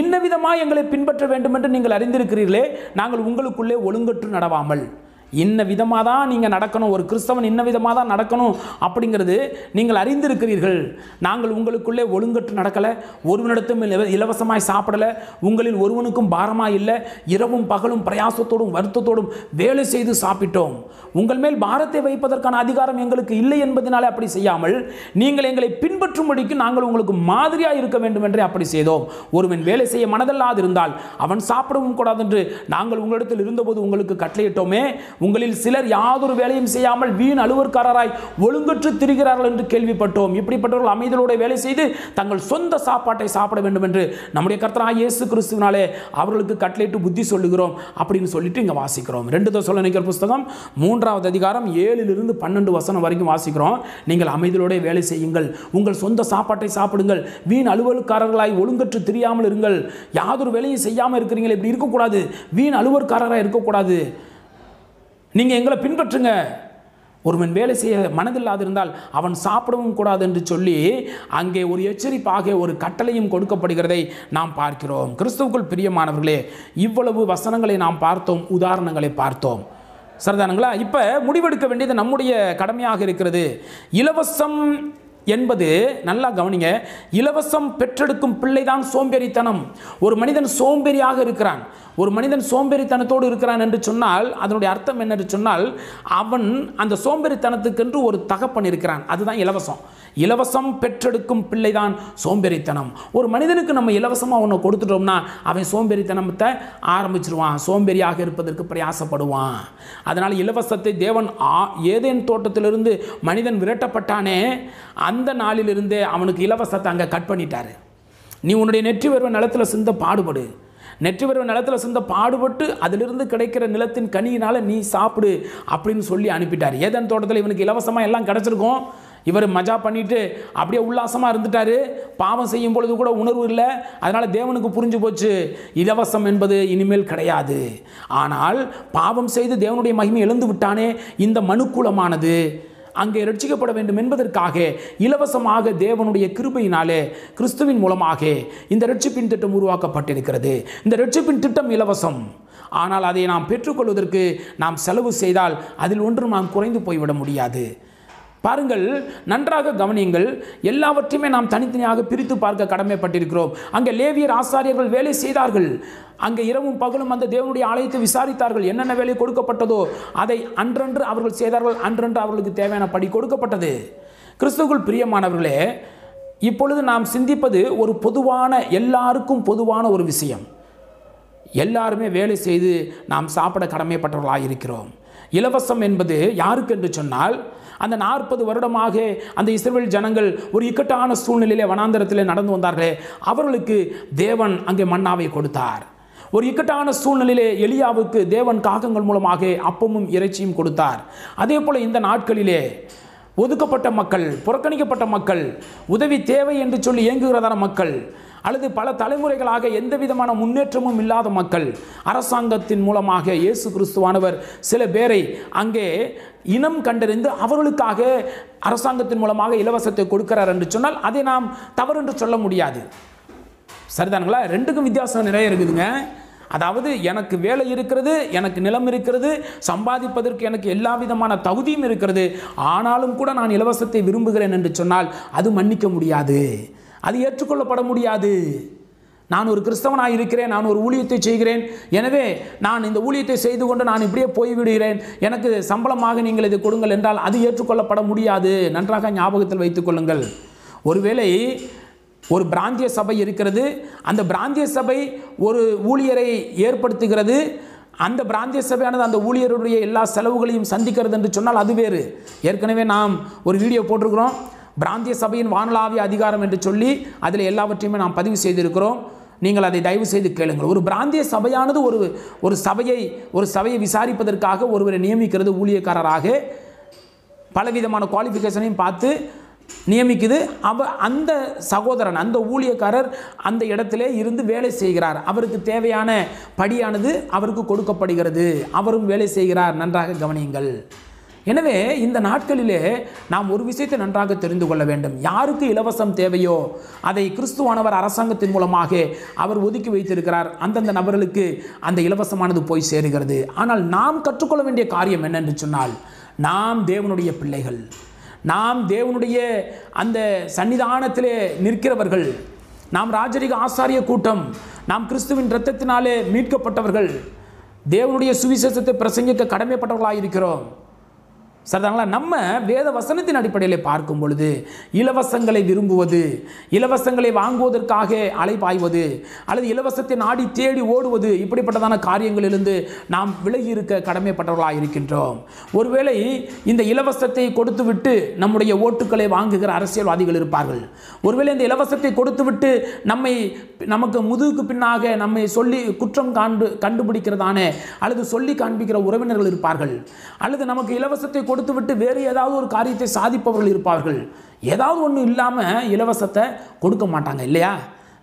S1: இன்ன விதமாக எங்களை பின்பற்ற வேண்டும் என்று நீங்கள் அறிந்திருக்கிறீர்களே நாங்கள் உங்களுக்குள்ளே ஒழுங்கற்று நடவாமல். இன்ன விதமாக தான் நீங்கள் நடக்கணும் ஒரு கிறிஸ்தவன் இன்ன விதமாக தான் நடக்கணும் அப்படிங்கிறது நீங்கள் அறிந்திருக்கிறீர்கள். நாங்கள் உங்களுக்குள்ளே ஒழுங்கற்று நடக்கலை ஒருவனிடத்தும் இலவ- இலவசமாய் சாப்பிடலை உங்களில் ஒருவனுக்கும் பாரமாக இல்லை இரவும் பகலும் பிரயாசத்தோடும் வருத்தத்தோடும் வேலை செய்து சாப்பிட்டோம். உங்கள் மேல் பாரத்தை வைப்பதற்கான அதிகாரம் எங்களுக்கு இல்லை என்பதனாலே அப்படி செய்யாமல் நீங்கள் எங்களை பின்பற்றும்படிக்கு நாங்கள் உங்களுக்கு மாதிரியாக இருக்க வேண்டும் என்றே அப்படி செய்தோம். ஒருவன் வேலை செய்ய மனதல்லாது இருந்தால் அவன் சாப்பிடவும் கூடாது என்று நாங்கள் உங்களிடத்தில் இருந்தபோது உங்களுக்கு கட்டளையிட்டோமே உங்களில் சிலர் யாதொரு வேலையும் செய்யாமல் வீண் அலுவற்காரராய் ஒழுங்கற்று திரிகிறார்கள் என்று கேள்விப்பட்டோம். இப்படிப்பட்டவர்கள் அமைதலோட வேலை செய்து தங்கள் சொந்த சாப்பாட்டை சாப்பிட வேண்டும் என்று நம்முடைய கர்த்தராக இயேசு கிறிஸ்துவினாலே அவர்களுக்கு கட்லேட்டு புத்தி சொல்லுகிறோம். அப்படின்னு சொல்லிட்டு இங்கே வாசிக்கிறோம். ரெண்டு தோசலனிக்கர் புஸ்தகம் மூன்றாவது அதிகாரம் ஏழிலிருந்து பன்னெண்டு வசனம் வரைக்கும் வாசிக்கிறோம். நீங்கள் அமைதலோட வேலை செய்யுங்கள். உங்கள் சொந்த சாப்பாட்டை சாப்பிடுங்கள். வீண் அலுவல்காரர்களாய் ஒழுங்கற்று தெரியாமல் இருங்கள். யாதொரு வேலையும் செய்யாமல் இருக்கிறீங்களே இப்படி இருக்கக்கூடாது. வீண் அலுவல்காரராக இருக்கக்கூடாது. நீங்கள் எங்களை பின்பற்றுங்க. ஒருவன் வேலை செய்ய மனதில்லாதிருந்தால் அவன் சாப்பிடவும் கூடாது என்று சொல்லி அங்கே ஒரு எச்சரிப்பாக ஒரு கட்டளையும் கொடுக்கப்படுகிறதை நாம் பார்க்கிறோம். கிறிஸ்துவுக்குள் பிரியமானவர்களே இவ்வளவு வசனங்களை நாம் பார்த்தோம் உதாரணங்களை பார்த்தோம். சரிதானுங்களா? இப்போ முடிவெடுக்க வேண்டியது நம்முடைய கடமையாக இருக்கிறது. இலவசம் என்பது நல்லா கவனிங்க. இலவசம் பெற்றெடுக்கும் பிள்ளைதான் சோம்பேறித்தனம். ஒரு மனிதன் சோம்பேறியாக இருக்கிறான். ஒரு மனிதன் சோம்பேறித்தனத்தோடு இருக்கிறான் என்று சொன்னால் அதனுடைய அர்த்தம் என்னென்று சொன்னால் அவன் அந்த சோம்பேறித்தனத்துக்கென்று ஒரு தகப்பன் இருக்கிறான். அதுதான் இலவசம். இலவசம் பெற்றெடுக்கும் பிள்ளைதான் சோம்பேறித்தனம். ஒரு மனிதனுக்கு நம்ம இலவசமாக ஒன்று கொடுத்துட்டோம்னா அவன் சோம்பேறித்தனத்தை ஆரம்பிச்சிருவான் சோம்பேறியாக இருப்பதற்கு பிரயாசப்படுவான். அதனால் இலவசத்தை தேவன் ஆ- ஏதேன் தோட்டத்திலிருந்து மனிதன் விரட்டப்பட்டானே அந்த நாளிலிருந்தே அவனுக்கு இலவசத்தை அங்கே கட் பண்ணிட்டாரு. நீ உன்னுடைய நெற்றி வருவ நிலத்தில் சிந்த பாடுபடு. நெற்றி வருவ நிலத்தில் சிந்த பாடுபட்டு அதிலிருந்து கிடைக்கிற நிலத்தின் கனியினால் நீ சாப்பிடு அப்படின்னு சொல்லி அனுப்பிட்டார். ஏதன் தோட்டத்தில் இவனுக்கு இலவசமாக எல்லாம் கிடச்சிருக்கும்? இவர் மஜா பண்ணிட்டு அப்படியே உல்லாசமாக இருந்துட்டாரு. பாவம் செய்யும் பொழுது கூட உணர்வு இல்லை. அதனால் தேவனுக்கு புரிஞ்சு போச்சு. இலவசம் என்பது இனிமேல் கிடையாது. ஆனால் பாவம் செய்து தேவனுடைய மகிமை எழுந்து விட்டானே இந்த மனுக்குலமானது. அங்கே ரட்சிக்கப்பட வேண்டும் என்பதற்காக இலவசமாக தேவனுடைய கிருபையினாலே கிறிஸ்துவின் மூலமாக இந்த ரட்சிப்பின் திட்டம் உருவாக்கப்பட்டிருக்கிறது. இந்த ரட்சிப்பின் திட்டம் இலவசம். ஆனால் அதை நாம் பெற்றுக்கொள்வதற்கு நாம் செலவு செய்தால் அதில் ஒன்றும் நாம் குறைந்து போய்விட முடியாது. பாருங்கள் நன்றாக கவனியுங்கள். எல்லாவற்றையுமே நாம் தனித்தனியாக பிரித்து பார்க்க கடமைப்பட்டிருக்கிறோம். அங்கே லேவியர் ஆசாரியர்கள் வேலை செய்தார்கள். அங்கே இரவும் பகலும் அந்த தேவனுடைய ஆலயத்தை விசாரித்தார்கள். என்னென்ன வேலை கொடுக்கப்பட்டதோ அதை அன்றன்று அவர்கள் செய்தார்கள். அன்றன்று அவர்களுக்கு தேவையான படி கொடுக்கப்பட்டது. கிறிஸ்துக்குள் பிரியமானவர்களே இப்பொழுது நாம் சிந்திப்பது ஒரு பொதுவான எல்லாருக்கும் பொதுவான ஒரு விஷயம். எல்லாருமே வேலை செய்து நாம் சாப்பிட கடமைப்பட்டவர்களாக இருக்கிறோம் இலவசம் என்பது யாருக்கு என்று சொன்னால் அந்த நாற்பது வருடமாக அந்த இஸ்ரேல் ஜனங்கள் ஒரு இக்கட்டான சூழ்நிலையிலே வனாந்தரத்தில் நடந்து வந்தார்களே அவர்களுக்கு தேவன் அங்கே மன்னாவை கொடுத்தார். ஒரு இக்கட்டான சூழ்நிலையிலே எலியாவுக்கு தேவன் காகங்கள் மூலமாக அப்பமும் இறைச்சியும் கொடுத்தார். அதே போல் இந்த நாட்களிலே ஒதுக்கப்பட்ட மக்கள் புறக்கணிக்கப்பட்ட மக்கள் உதவி தேவை என்று சொல்லி இயங்குகிறதான மக்கள் அல்லது பல தலைமுறைகளாக எந்த விதமான முன்னேற்றமும் இல்லாத மக்கள் அரசாங்கத்தின் மூலமாக இயேசு கிறிஸ்துவானவர் சில பேரை அங்கே இனம் கண்டறிந்து அவர்களுக்காக அரசாங்கத்தின் மூலமாக இலவசத்தை கொடுக்கிறார் என்று சொன்னால் அதை நாம் தவறு என்று சொல்ல முடியாது. சரிதானுங்களா? ரெண்டுக்கும் வித்தியாசம் நிறைய இருக்குதுங்க. அதாவது எனக்கு வேலை இருக்கிறது எனக்கு நிலம் இருக்கிறது சம்பாதிப்பதற்கு எனக்கு எல்லா விதமான தகுதியும் இருக்கிறது. ஆனாலும் கூட நான் இலவசத்தை விரும்புகிறேன் என்று சொன்னால் அது மன்னிக்க முடியாது. அது ஏற்றுக்கொள்ளப்பட முடியாது. நான் ஒரு கிறிஸ்தவனாக இருக்கிறேன் நான் ஒரு ஊழியத்தை செய்கிறேன். எனவே நான் இந்த ஊழியத்தை செய்து கொண்டு நான் இப்படியே போய்விடுகிறேன். எனக்கு சம்பளமாக நீங்கள் இதை கொடுங்கள் என்றால் அது ஏற்றுக்கொள்ளப்பட முடியாது. நன்றாக ஞாபகத்தில் வைத்துக் கொள்ளுங்கள். ஒருவேளை ஒரு பிராந்திய சபை இருக்கிறது. அந்த பிராந்திய சபை ஒரு ஊழியரை ஏற்படுத்துகிறது. அந்த பிராந்திய சபையானது அந்த ஊழியருடைய எல்லா செலவுகளையும் சந்திக்கிறது என்று சொன்னால் அது வேறு. ஏற்கனவே நாம் ஒரு வீடியோ போட்டிருக்கிறோம். பிராந்திய சபையின் வானலாவிய அதிகாரம் என்று சொல்லி அதில் எல்லாவற்றையுமே நாம் பதிவு செய்திருக்கிறோம். நீங்கள் அதை தயவு செய்து கேளுங்கள். ஒரு பிராந்திய சபையானது ஒரு ஒரு சபையை ஒரு சபையை விசாரிப்பதற்காக ஒருவரை நியமிக்கிறது ஊழியக்காரராக. பலவிதமான குவாலிஃபிகேஷனையும் பார்த்து நியமிக்குது. அவ அந்த சகோதரன் அந்த ஊழியக்காரர் அந்த இடத்திலே இருந்து வேலை செய்கிறார். அவருக்கு தேவையான படியானது அவருக்கு கொடுக்கப்படுகிறது. அவரும் வேலை செய்கிறார். நன்றாக கவனியுங்கள். எனவே இந்த நாட்களிலே நாம் ஒரு விஷயத்தை நன்றாக தெரிந்து கொள்ள வேண்டும். யாருக்கு இலவசம் தேவையோ அதை கிறிஸ்துவானவர் அரசாங்கத்தின் மூலமாக அவர் ஒதுக்கி வைத்திருக்கிறார். அந்தந்த நபர்களுக்கு அந்த இலவசமானது போய் சேருகிறது. ஆனால் நாம் கற்றுக்கொள்ள வேண்டிய காரியம் என்னென்று சொன்னால் நாம் தேவனுடைய பிள்ளைகள். நாம் தேவனுடைய அந்த சன்னிதானத்திலே நிற்கிறவர்கள். நாம் ராஜரிக ஆசாரிய கூட்டம் நாம் கிறிஸ்துவின் இரத்தத்தினாலே மீட்கப்பட்டவர்கள். தேவனுடைய சுவிசேஷத்தை பிரசங்கிக்க கடமைப்பட்டவர்களாக இருக்கிறோம் சரிதாங்களா? நம்ம வேத வசனத்தின் அடிப்படையில் பார்க்கும் பொழுது இலவசங்களை விரும்புவது இலவசங்களை வாங்குவதற்காக அலைபாய்வது அல்லது இலவசத்தை நாடி தேடி ஓடுவது இப்படிப்பட்டதான காரியங்களிலிருந்து நாம் விலகி இருக்க கடமைப்பட்டவர்களாக இருக்கின்றோம். ஒருவேளை இந்த இலவசத்தை கொடுத்துவிட்டு நம்முடைய ஓட்டுக்களை வாங்குகிற அரசியல்வாதிகள் இருப்பார்கள். ஒருவேளை இந்த இலவசத்தை கொடுத்துவிட்டு நம்மை நமக்கு முதுகுக்கு பின்னாக நம்மை சொல்லி குற்றம் காண்டு கண்டுபிடிக்கிறதான அல்லது சொல்லி காண்பிக்கிற உறவினர்கள் இருப்பார்கள். அல்லது நமக்கு இலவசத்தை கொடுத்துவிட்டு வேறு ஏதாவது ஒரு காரியத்தை சாதிப்பவர்கள் இருப்பார்கள். ஏதாவது ஒன்று இல்லாமல் இலவசத்தை கொடுக்க மாட்டாங்க இல்லையா?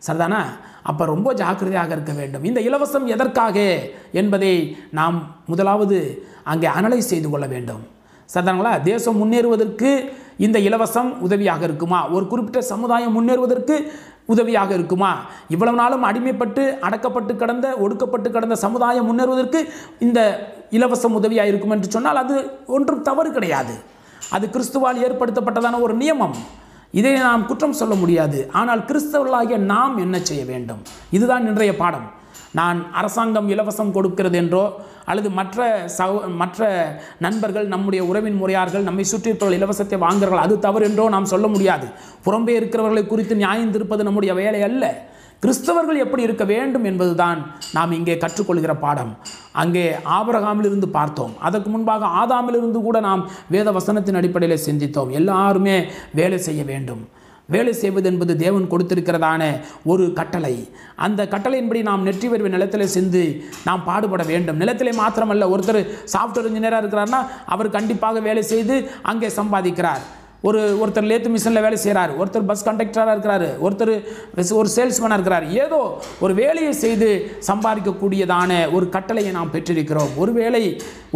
S1: சரிதானா? அப்போ ரொம்ப ஜாக்கிரதையாக இருக்க வேண்டும். இந்த இலவசம் எதற்காக என்பதை நாம் முதலாவது அங்கே அனலைஸ் செய்து கொள்ள வேண்டும். சரிதாங்களா தேசம் முன்னேறுவதற்கு இந்த இலவசம் உதவியாக இருக்குமா? ஒரு குறிப்பிட்ட சமுதாயம் முன்னேறுவதற்கு உதவியாக இருக்குமா? இவ்வளவு நாளும் அடிமைப்பட்டு அடக்கப்பட்டு கடந்த ஒடுக்கப்பட்டு கடந்த சமுதாயம் முன்னேறுவதற்கு இந்த இலவசம் உதவியாக இருக்கும் என்று சொன்னால் அது ஒன்றும் தவறு கிடையாது. அது கிறிஸ்துவால் ஏற்படுத்தப்பட்டதான ஒரு நியமம். இதை நாம் குற்றம் சொல்ல முடியாது. ஆனால் கிறிஸ்தவர்களாகிய நாம் என்ன செய்ய வேண்டும்? இதுதான் இன்றைய பாடம். நான் அரசாங்கம் இலவசம் கொடுக்கிறது என்றோ அல்லது மற்ற சகோ மற்ற நண்பர்கள் நம்முடைய உறவின் முறையார்கள் நம்மை சுற்றியிருப்பவர்கள் இலவசத்தை வாங்குகிறார்கள் அது தவறு என்றோ நாம் சொல்ல முடியாது. புறம்பே இருக்கிறவர்களை குறித்து நியாயம் திருப்பது நம்முடைய வேலை அல்ல. கிறிஸ்தவர்கள் எப்படி இருக்க வேண்டும் என்பதுதான் நாம் இங்கே கற்றுக்கொள்கிற பாடம். அங்கே ஆபரகாமிலிருந்து பார்த்தோம். அதற்கு முன்பாக ஆதாமிலிருந்து கூட நாம் வேத வசனத்தின் அடிப்படையில் சிந்தித்தோம். எல்லாருமே வேலை செய்ய வேண்டும். வேலை செய்வது என்பது தேவன் கொடுத்திருக்கிறதான ஒரு கட்டளை. அந்த கட்டளையின்படி நாம் நெற்றி வருவ நிலத்தில் சிந்து நாம் பாடுபட வேண்டும். நிலத்திலே மாத்திரமல்ல ஒருத்தர் சாஃப்ட்வேர் இன்ஜினியராக இருக்கிறார்னா அவர் கண்டிப்பாக வேலை செய்து அங்கே சம்பாதிக்கிறார். ஒரு ஒருத்தர் லேத்து மிஷினில் வேலை செய்கிறார் ஒருத்தர் பஸ் கண்டக்டராக இருக்கிறாரு ஒருத்தர் ஒரு சேல்ஸ்மேனாக இருக்கிறார். ஏதோ ஒரு வேலையை செய்து சம்பாதிக்கக்கூடியதான ஒரு கட்டளையை நாம் பெற்றிருக்கிறோம். ஒருவேளை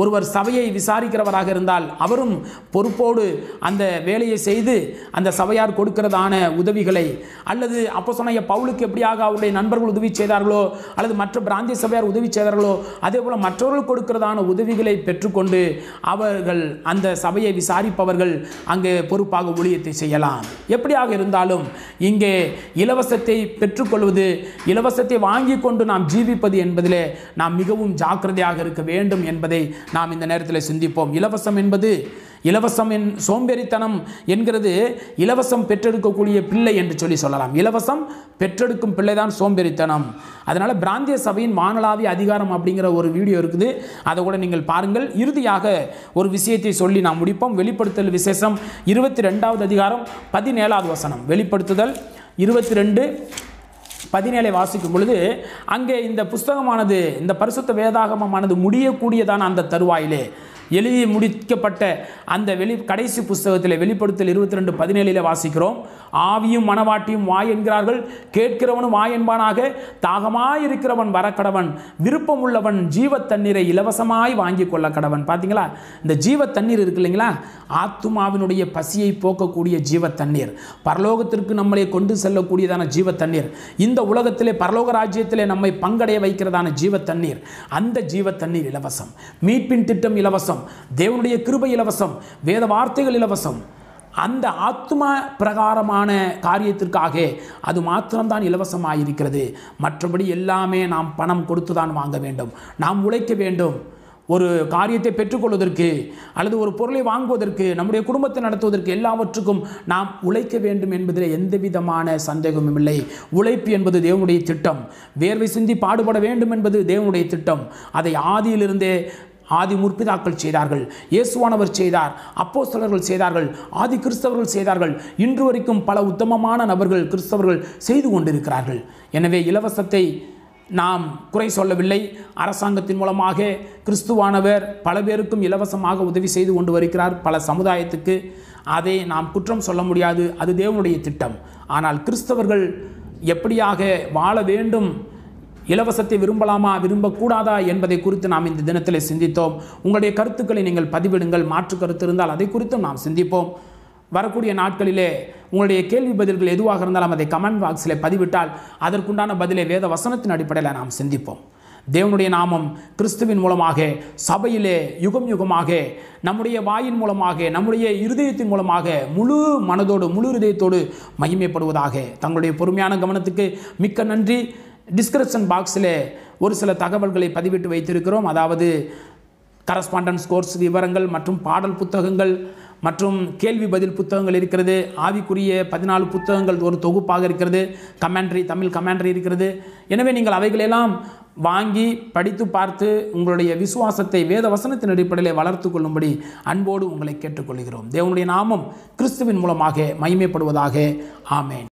S1: ஒருவர் சபையை விசாரிக்கிறவராக இருந்தால் அவரும் பொறுப்போடு அந்த வேலையை செய்து அந்த சபையார் கொடுக்கிறதான உதவிகளை அல்லது அப்போ சொன்ன பவுலுக்கு எப்படியாக அவருடைய நண்பர்கள் உதவி செய்தார்களோ அல்லது மற்ற பிராந்திய சபையார் உதவி செய்தார்களோ அதே போல் மற்றவர்கள் கொடுக்கிறதான உதவிகளை பெற்றுக்கொண்டு அவர்கள் அந்த சபையை விசாரிப்பவர்கள் அங்கே பொறுப்பாக ஊழியத்தை செய்யலாம். எப்படியாக இருந்தாலும் இங்கே இலவசத்தை பெற்றுக்கொள்வது இலவசத்தை வாங்கி கொண்டு நாம் ஜீவிப்பது என்பதிலே நாம் மிகவும் ஜாக்கிரதையாக இருக்க வேண்டும் என்பதை நாம் இந்த நேரத்தில் சிந்திப்போம். இலவசம் என்பது இலவசம் என் சோம்பேறித்தனம் என்கிறது இலவசம் பெற்றெடுக்கக்கூடிய பிள்ளை என்று சொல்லி சொல்லலாம். இலவசம் பெற்றெடுக்கும் பிள்ளைதான் சோம்பேறித்தனம். அதனால் பிராந்திய சபையின் வானளாவிய அதிகாரம் அப்படிங்கிற ஒரு வீடியோ இருக்குது. அதை கூட நீங்கள் பாருங்கள். இறுதியாக ஒரு விஷயத்தை சொல்லி நாம் முடிப்போம். வெளிப்படுத்தல் விசேஷம் இருபத்தி ரெண்டாவது அதிகாரம் பதினேழாவது வசனம். வெளிப்படுத்துதல் இருபத்தி ரெண்டு பதினேழை வாசிக்கும் பொழுது அங்கே இந்த புஸ்தகமானது இந்த பரிசுத்த வேதாகமமானது முடியக்கூடியதான அந்த தருவாயிலே. எழுதி முடிக்கப்பட்ட அந்த வெளி கடைசி புஸ்தகத்தில் வெளிப்படுத்தல் இருபத்தி ரெண்டு பதினேழில் வாசிக்கிறோம். ஆவியும் மனவாட்டியும் வாய் என்கிறார்கள். கேட்கிறவனும் வாய் என்பானாக. தாகமாயிருக்கிறவன் வரக்கடவன். விருப்பமுள்ளவன் ஜீவ தண்ணீரை இலவசமாய் வாங்கி கொள்ள கடவன் பார்த்தீங்களா? இந்த ஜீவ தண்ணீர் இருக்கு இல்லைங்களா? ஆத்துமாவினுடைய பசியை போக்கக்கூடிய ஜீவ தண்ணீர். பரலோகத்திற்கு நம்மளை கொண்டு செல்லக்கூடியதான ஜீவ தண்ணீர். இந்த உலகத்திலே பரலோக ராஜ்யத்திலே நம்மை பங்கடைய வைக்கிறதான ஜீவ தண்ணீர். அந்த ஜீவ தண்ணீர் இலவசம். மீட்பின் திட்டம் இலவசம். தேவனுடைய கிருபை இலவசம் வேத வார்த்தைகள் இலவசம். அந்த ஆத்மா பிரகாரமான காரியத்திற்காக அது மாத்திரம்தான் இலவசமாக இருக்கிறது மற்றபடி எல்லாமே நாம் பணம் கொடுத்து தான் வாங்க வேண்டும். நாம் உழைக்க வேண்டும். ஒரு காரியத்தை பெற்றுக்கொள்வதற்கு அல்லது ஒரு பொருளை வாங்குவதற்கு நம்முடைய குடும்பத்தை நடத்துவதற்கு எல்லாவற்றுக்கும் நாம் உழைக்க வேண்டும் என்பதில் எந்த விதமான சந்தேகமும் இல்லை. உழைப்பு என்பது தேவனுடைய திட்டம். வேர்வை சிந்தி பாடுபட வேண்டும் என்பது தேவனுடைய திட்டம். அதை ஆதியிலிருந்தே ஆதி முற்பிதாக்கள் செய்தார்கள். இயேசுவானவர் செய்தார் அப்போஸ்தலர்கள் செய்தார்கள் ஆதி கிறிஸ்தவர்கள் செய்தார்கள். இன்று வரைக்கும் பல உத்தமமான நபர்கள் கிறிஸ்தவர்கள் செய்து கொண்டிருக்கிறார்கள். எனவே இலவசத்தை நாம் குறை சொல்லவில்லை. அரசாங்கத்தின் மூலமாக கிறிஸ்துவானவர் பல பேருக்கும் இலவசமாக உதவி செய்து கொண்டு வருகிறார் பல சமுதாயத்துக்கு. அதை நாம் குற்றம் சொல்ல முடியாது. அது தேவனுடைய திட்டம். ஆனால் கிறிஸ்தவர்கள் எப்படியாக வாழ வேண்டும் இலவசத்தை விரும்பலாமா விரும்பக்கூடாதா என்பதை குறித்து நாம் இந்த தினத்தில் சிந்தித்தோம். உங்களுடைய கருத்துக்களை நீங்கள் பதிவிடுங்கள் மாற்று கருத்து இருந்தால் அதை குறித்தும் நாம் சிந்திப்போம். வரக்கூடிய நாட்களிலே உங்களுடைய கேள்வி பதில்கள் எதுவாக இருந்தாலும் அதை கமெண்ட் பாக்ஸில் பதிவிட்டால் அதற்குண்டான பதிலை வேத வசனத்தின் அடிப்படையில் நாம் சிந்திப்போம். தேவனுடைய நாமம் கிறிஸ்துவின் மூலமாக சபையிலே யுகம் யுகமாக நம்முடைய வாயின் மூலமாக நம்முடைய இருதயத்தின் மூலமாக முழு மனதோடு முழு இருதயத்தோடு மகிமைப்படுவதாக தங்களுடைய பொறுமையான கவனத்துக்கு மிக்க நன்றி. டிஸ்கிரிப்ஷன் பாக்ஸில் ஒரு சில தகவல்களை பதிவிட்டு வைத்திருக்கிறோம். அதாவது கரஸ்பாண்டன்ஸ் கோர்ஸ் விவரங்கள் மற்றும் பாடல் புத்தகங்கள் மற்றும் கேள்வி பதில் புத்தகங்கள் இருக்கிறது. ஆவிக்குரிய பதினாலு புத்தகங்கள் ஒரு தொகுப்பாக இருக்கிறது. கமெண்ட்ரி தமிழ் கமெண்ட்ரி இருக்கிறது. எனவே நீங்கள் அவைகளெல்லாம் வாங்கி படித்து பார்த்து உங்களுடைய விசுவாசத்தை வேத வசனத்தின் அடிப்படையில் வளர்த்து கொள்ளும்படி அன்போடு உங்களை கேட்டுக்கொள்கிறோம். தேவனுடைய நாமம் கிறிஸ்துவின் மூலமாக மகிமைப்படுவதாக. ஆமேன்.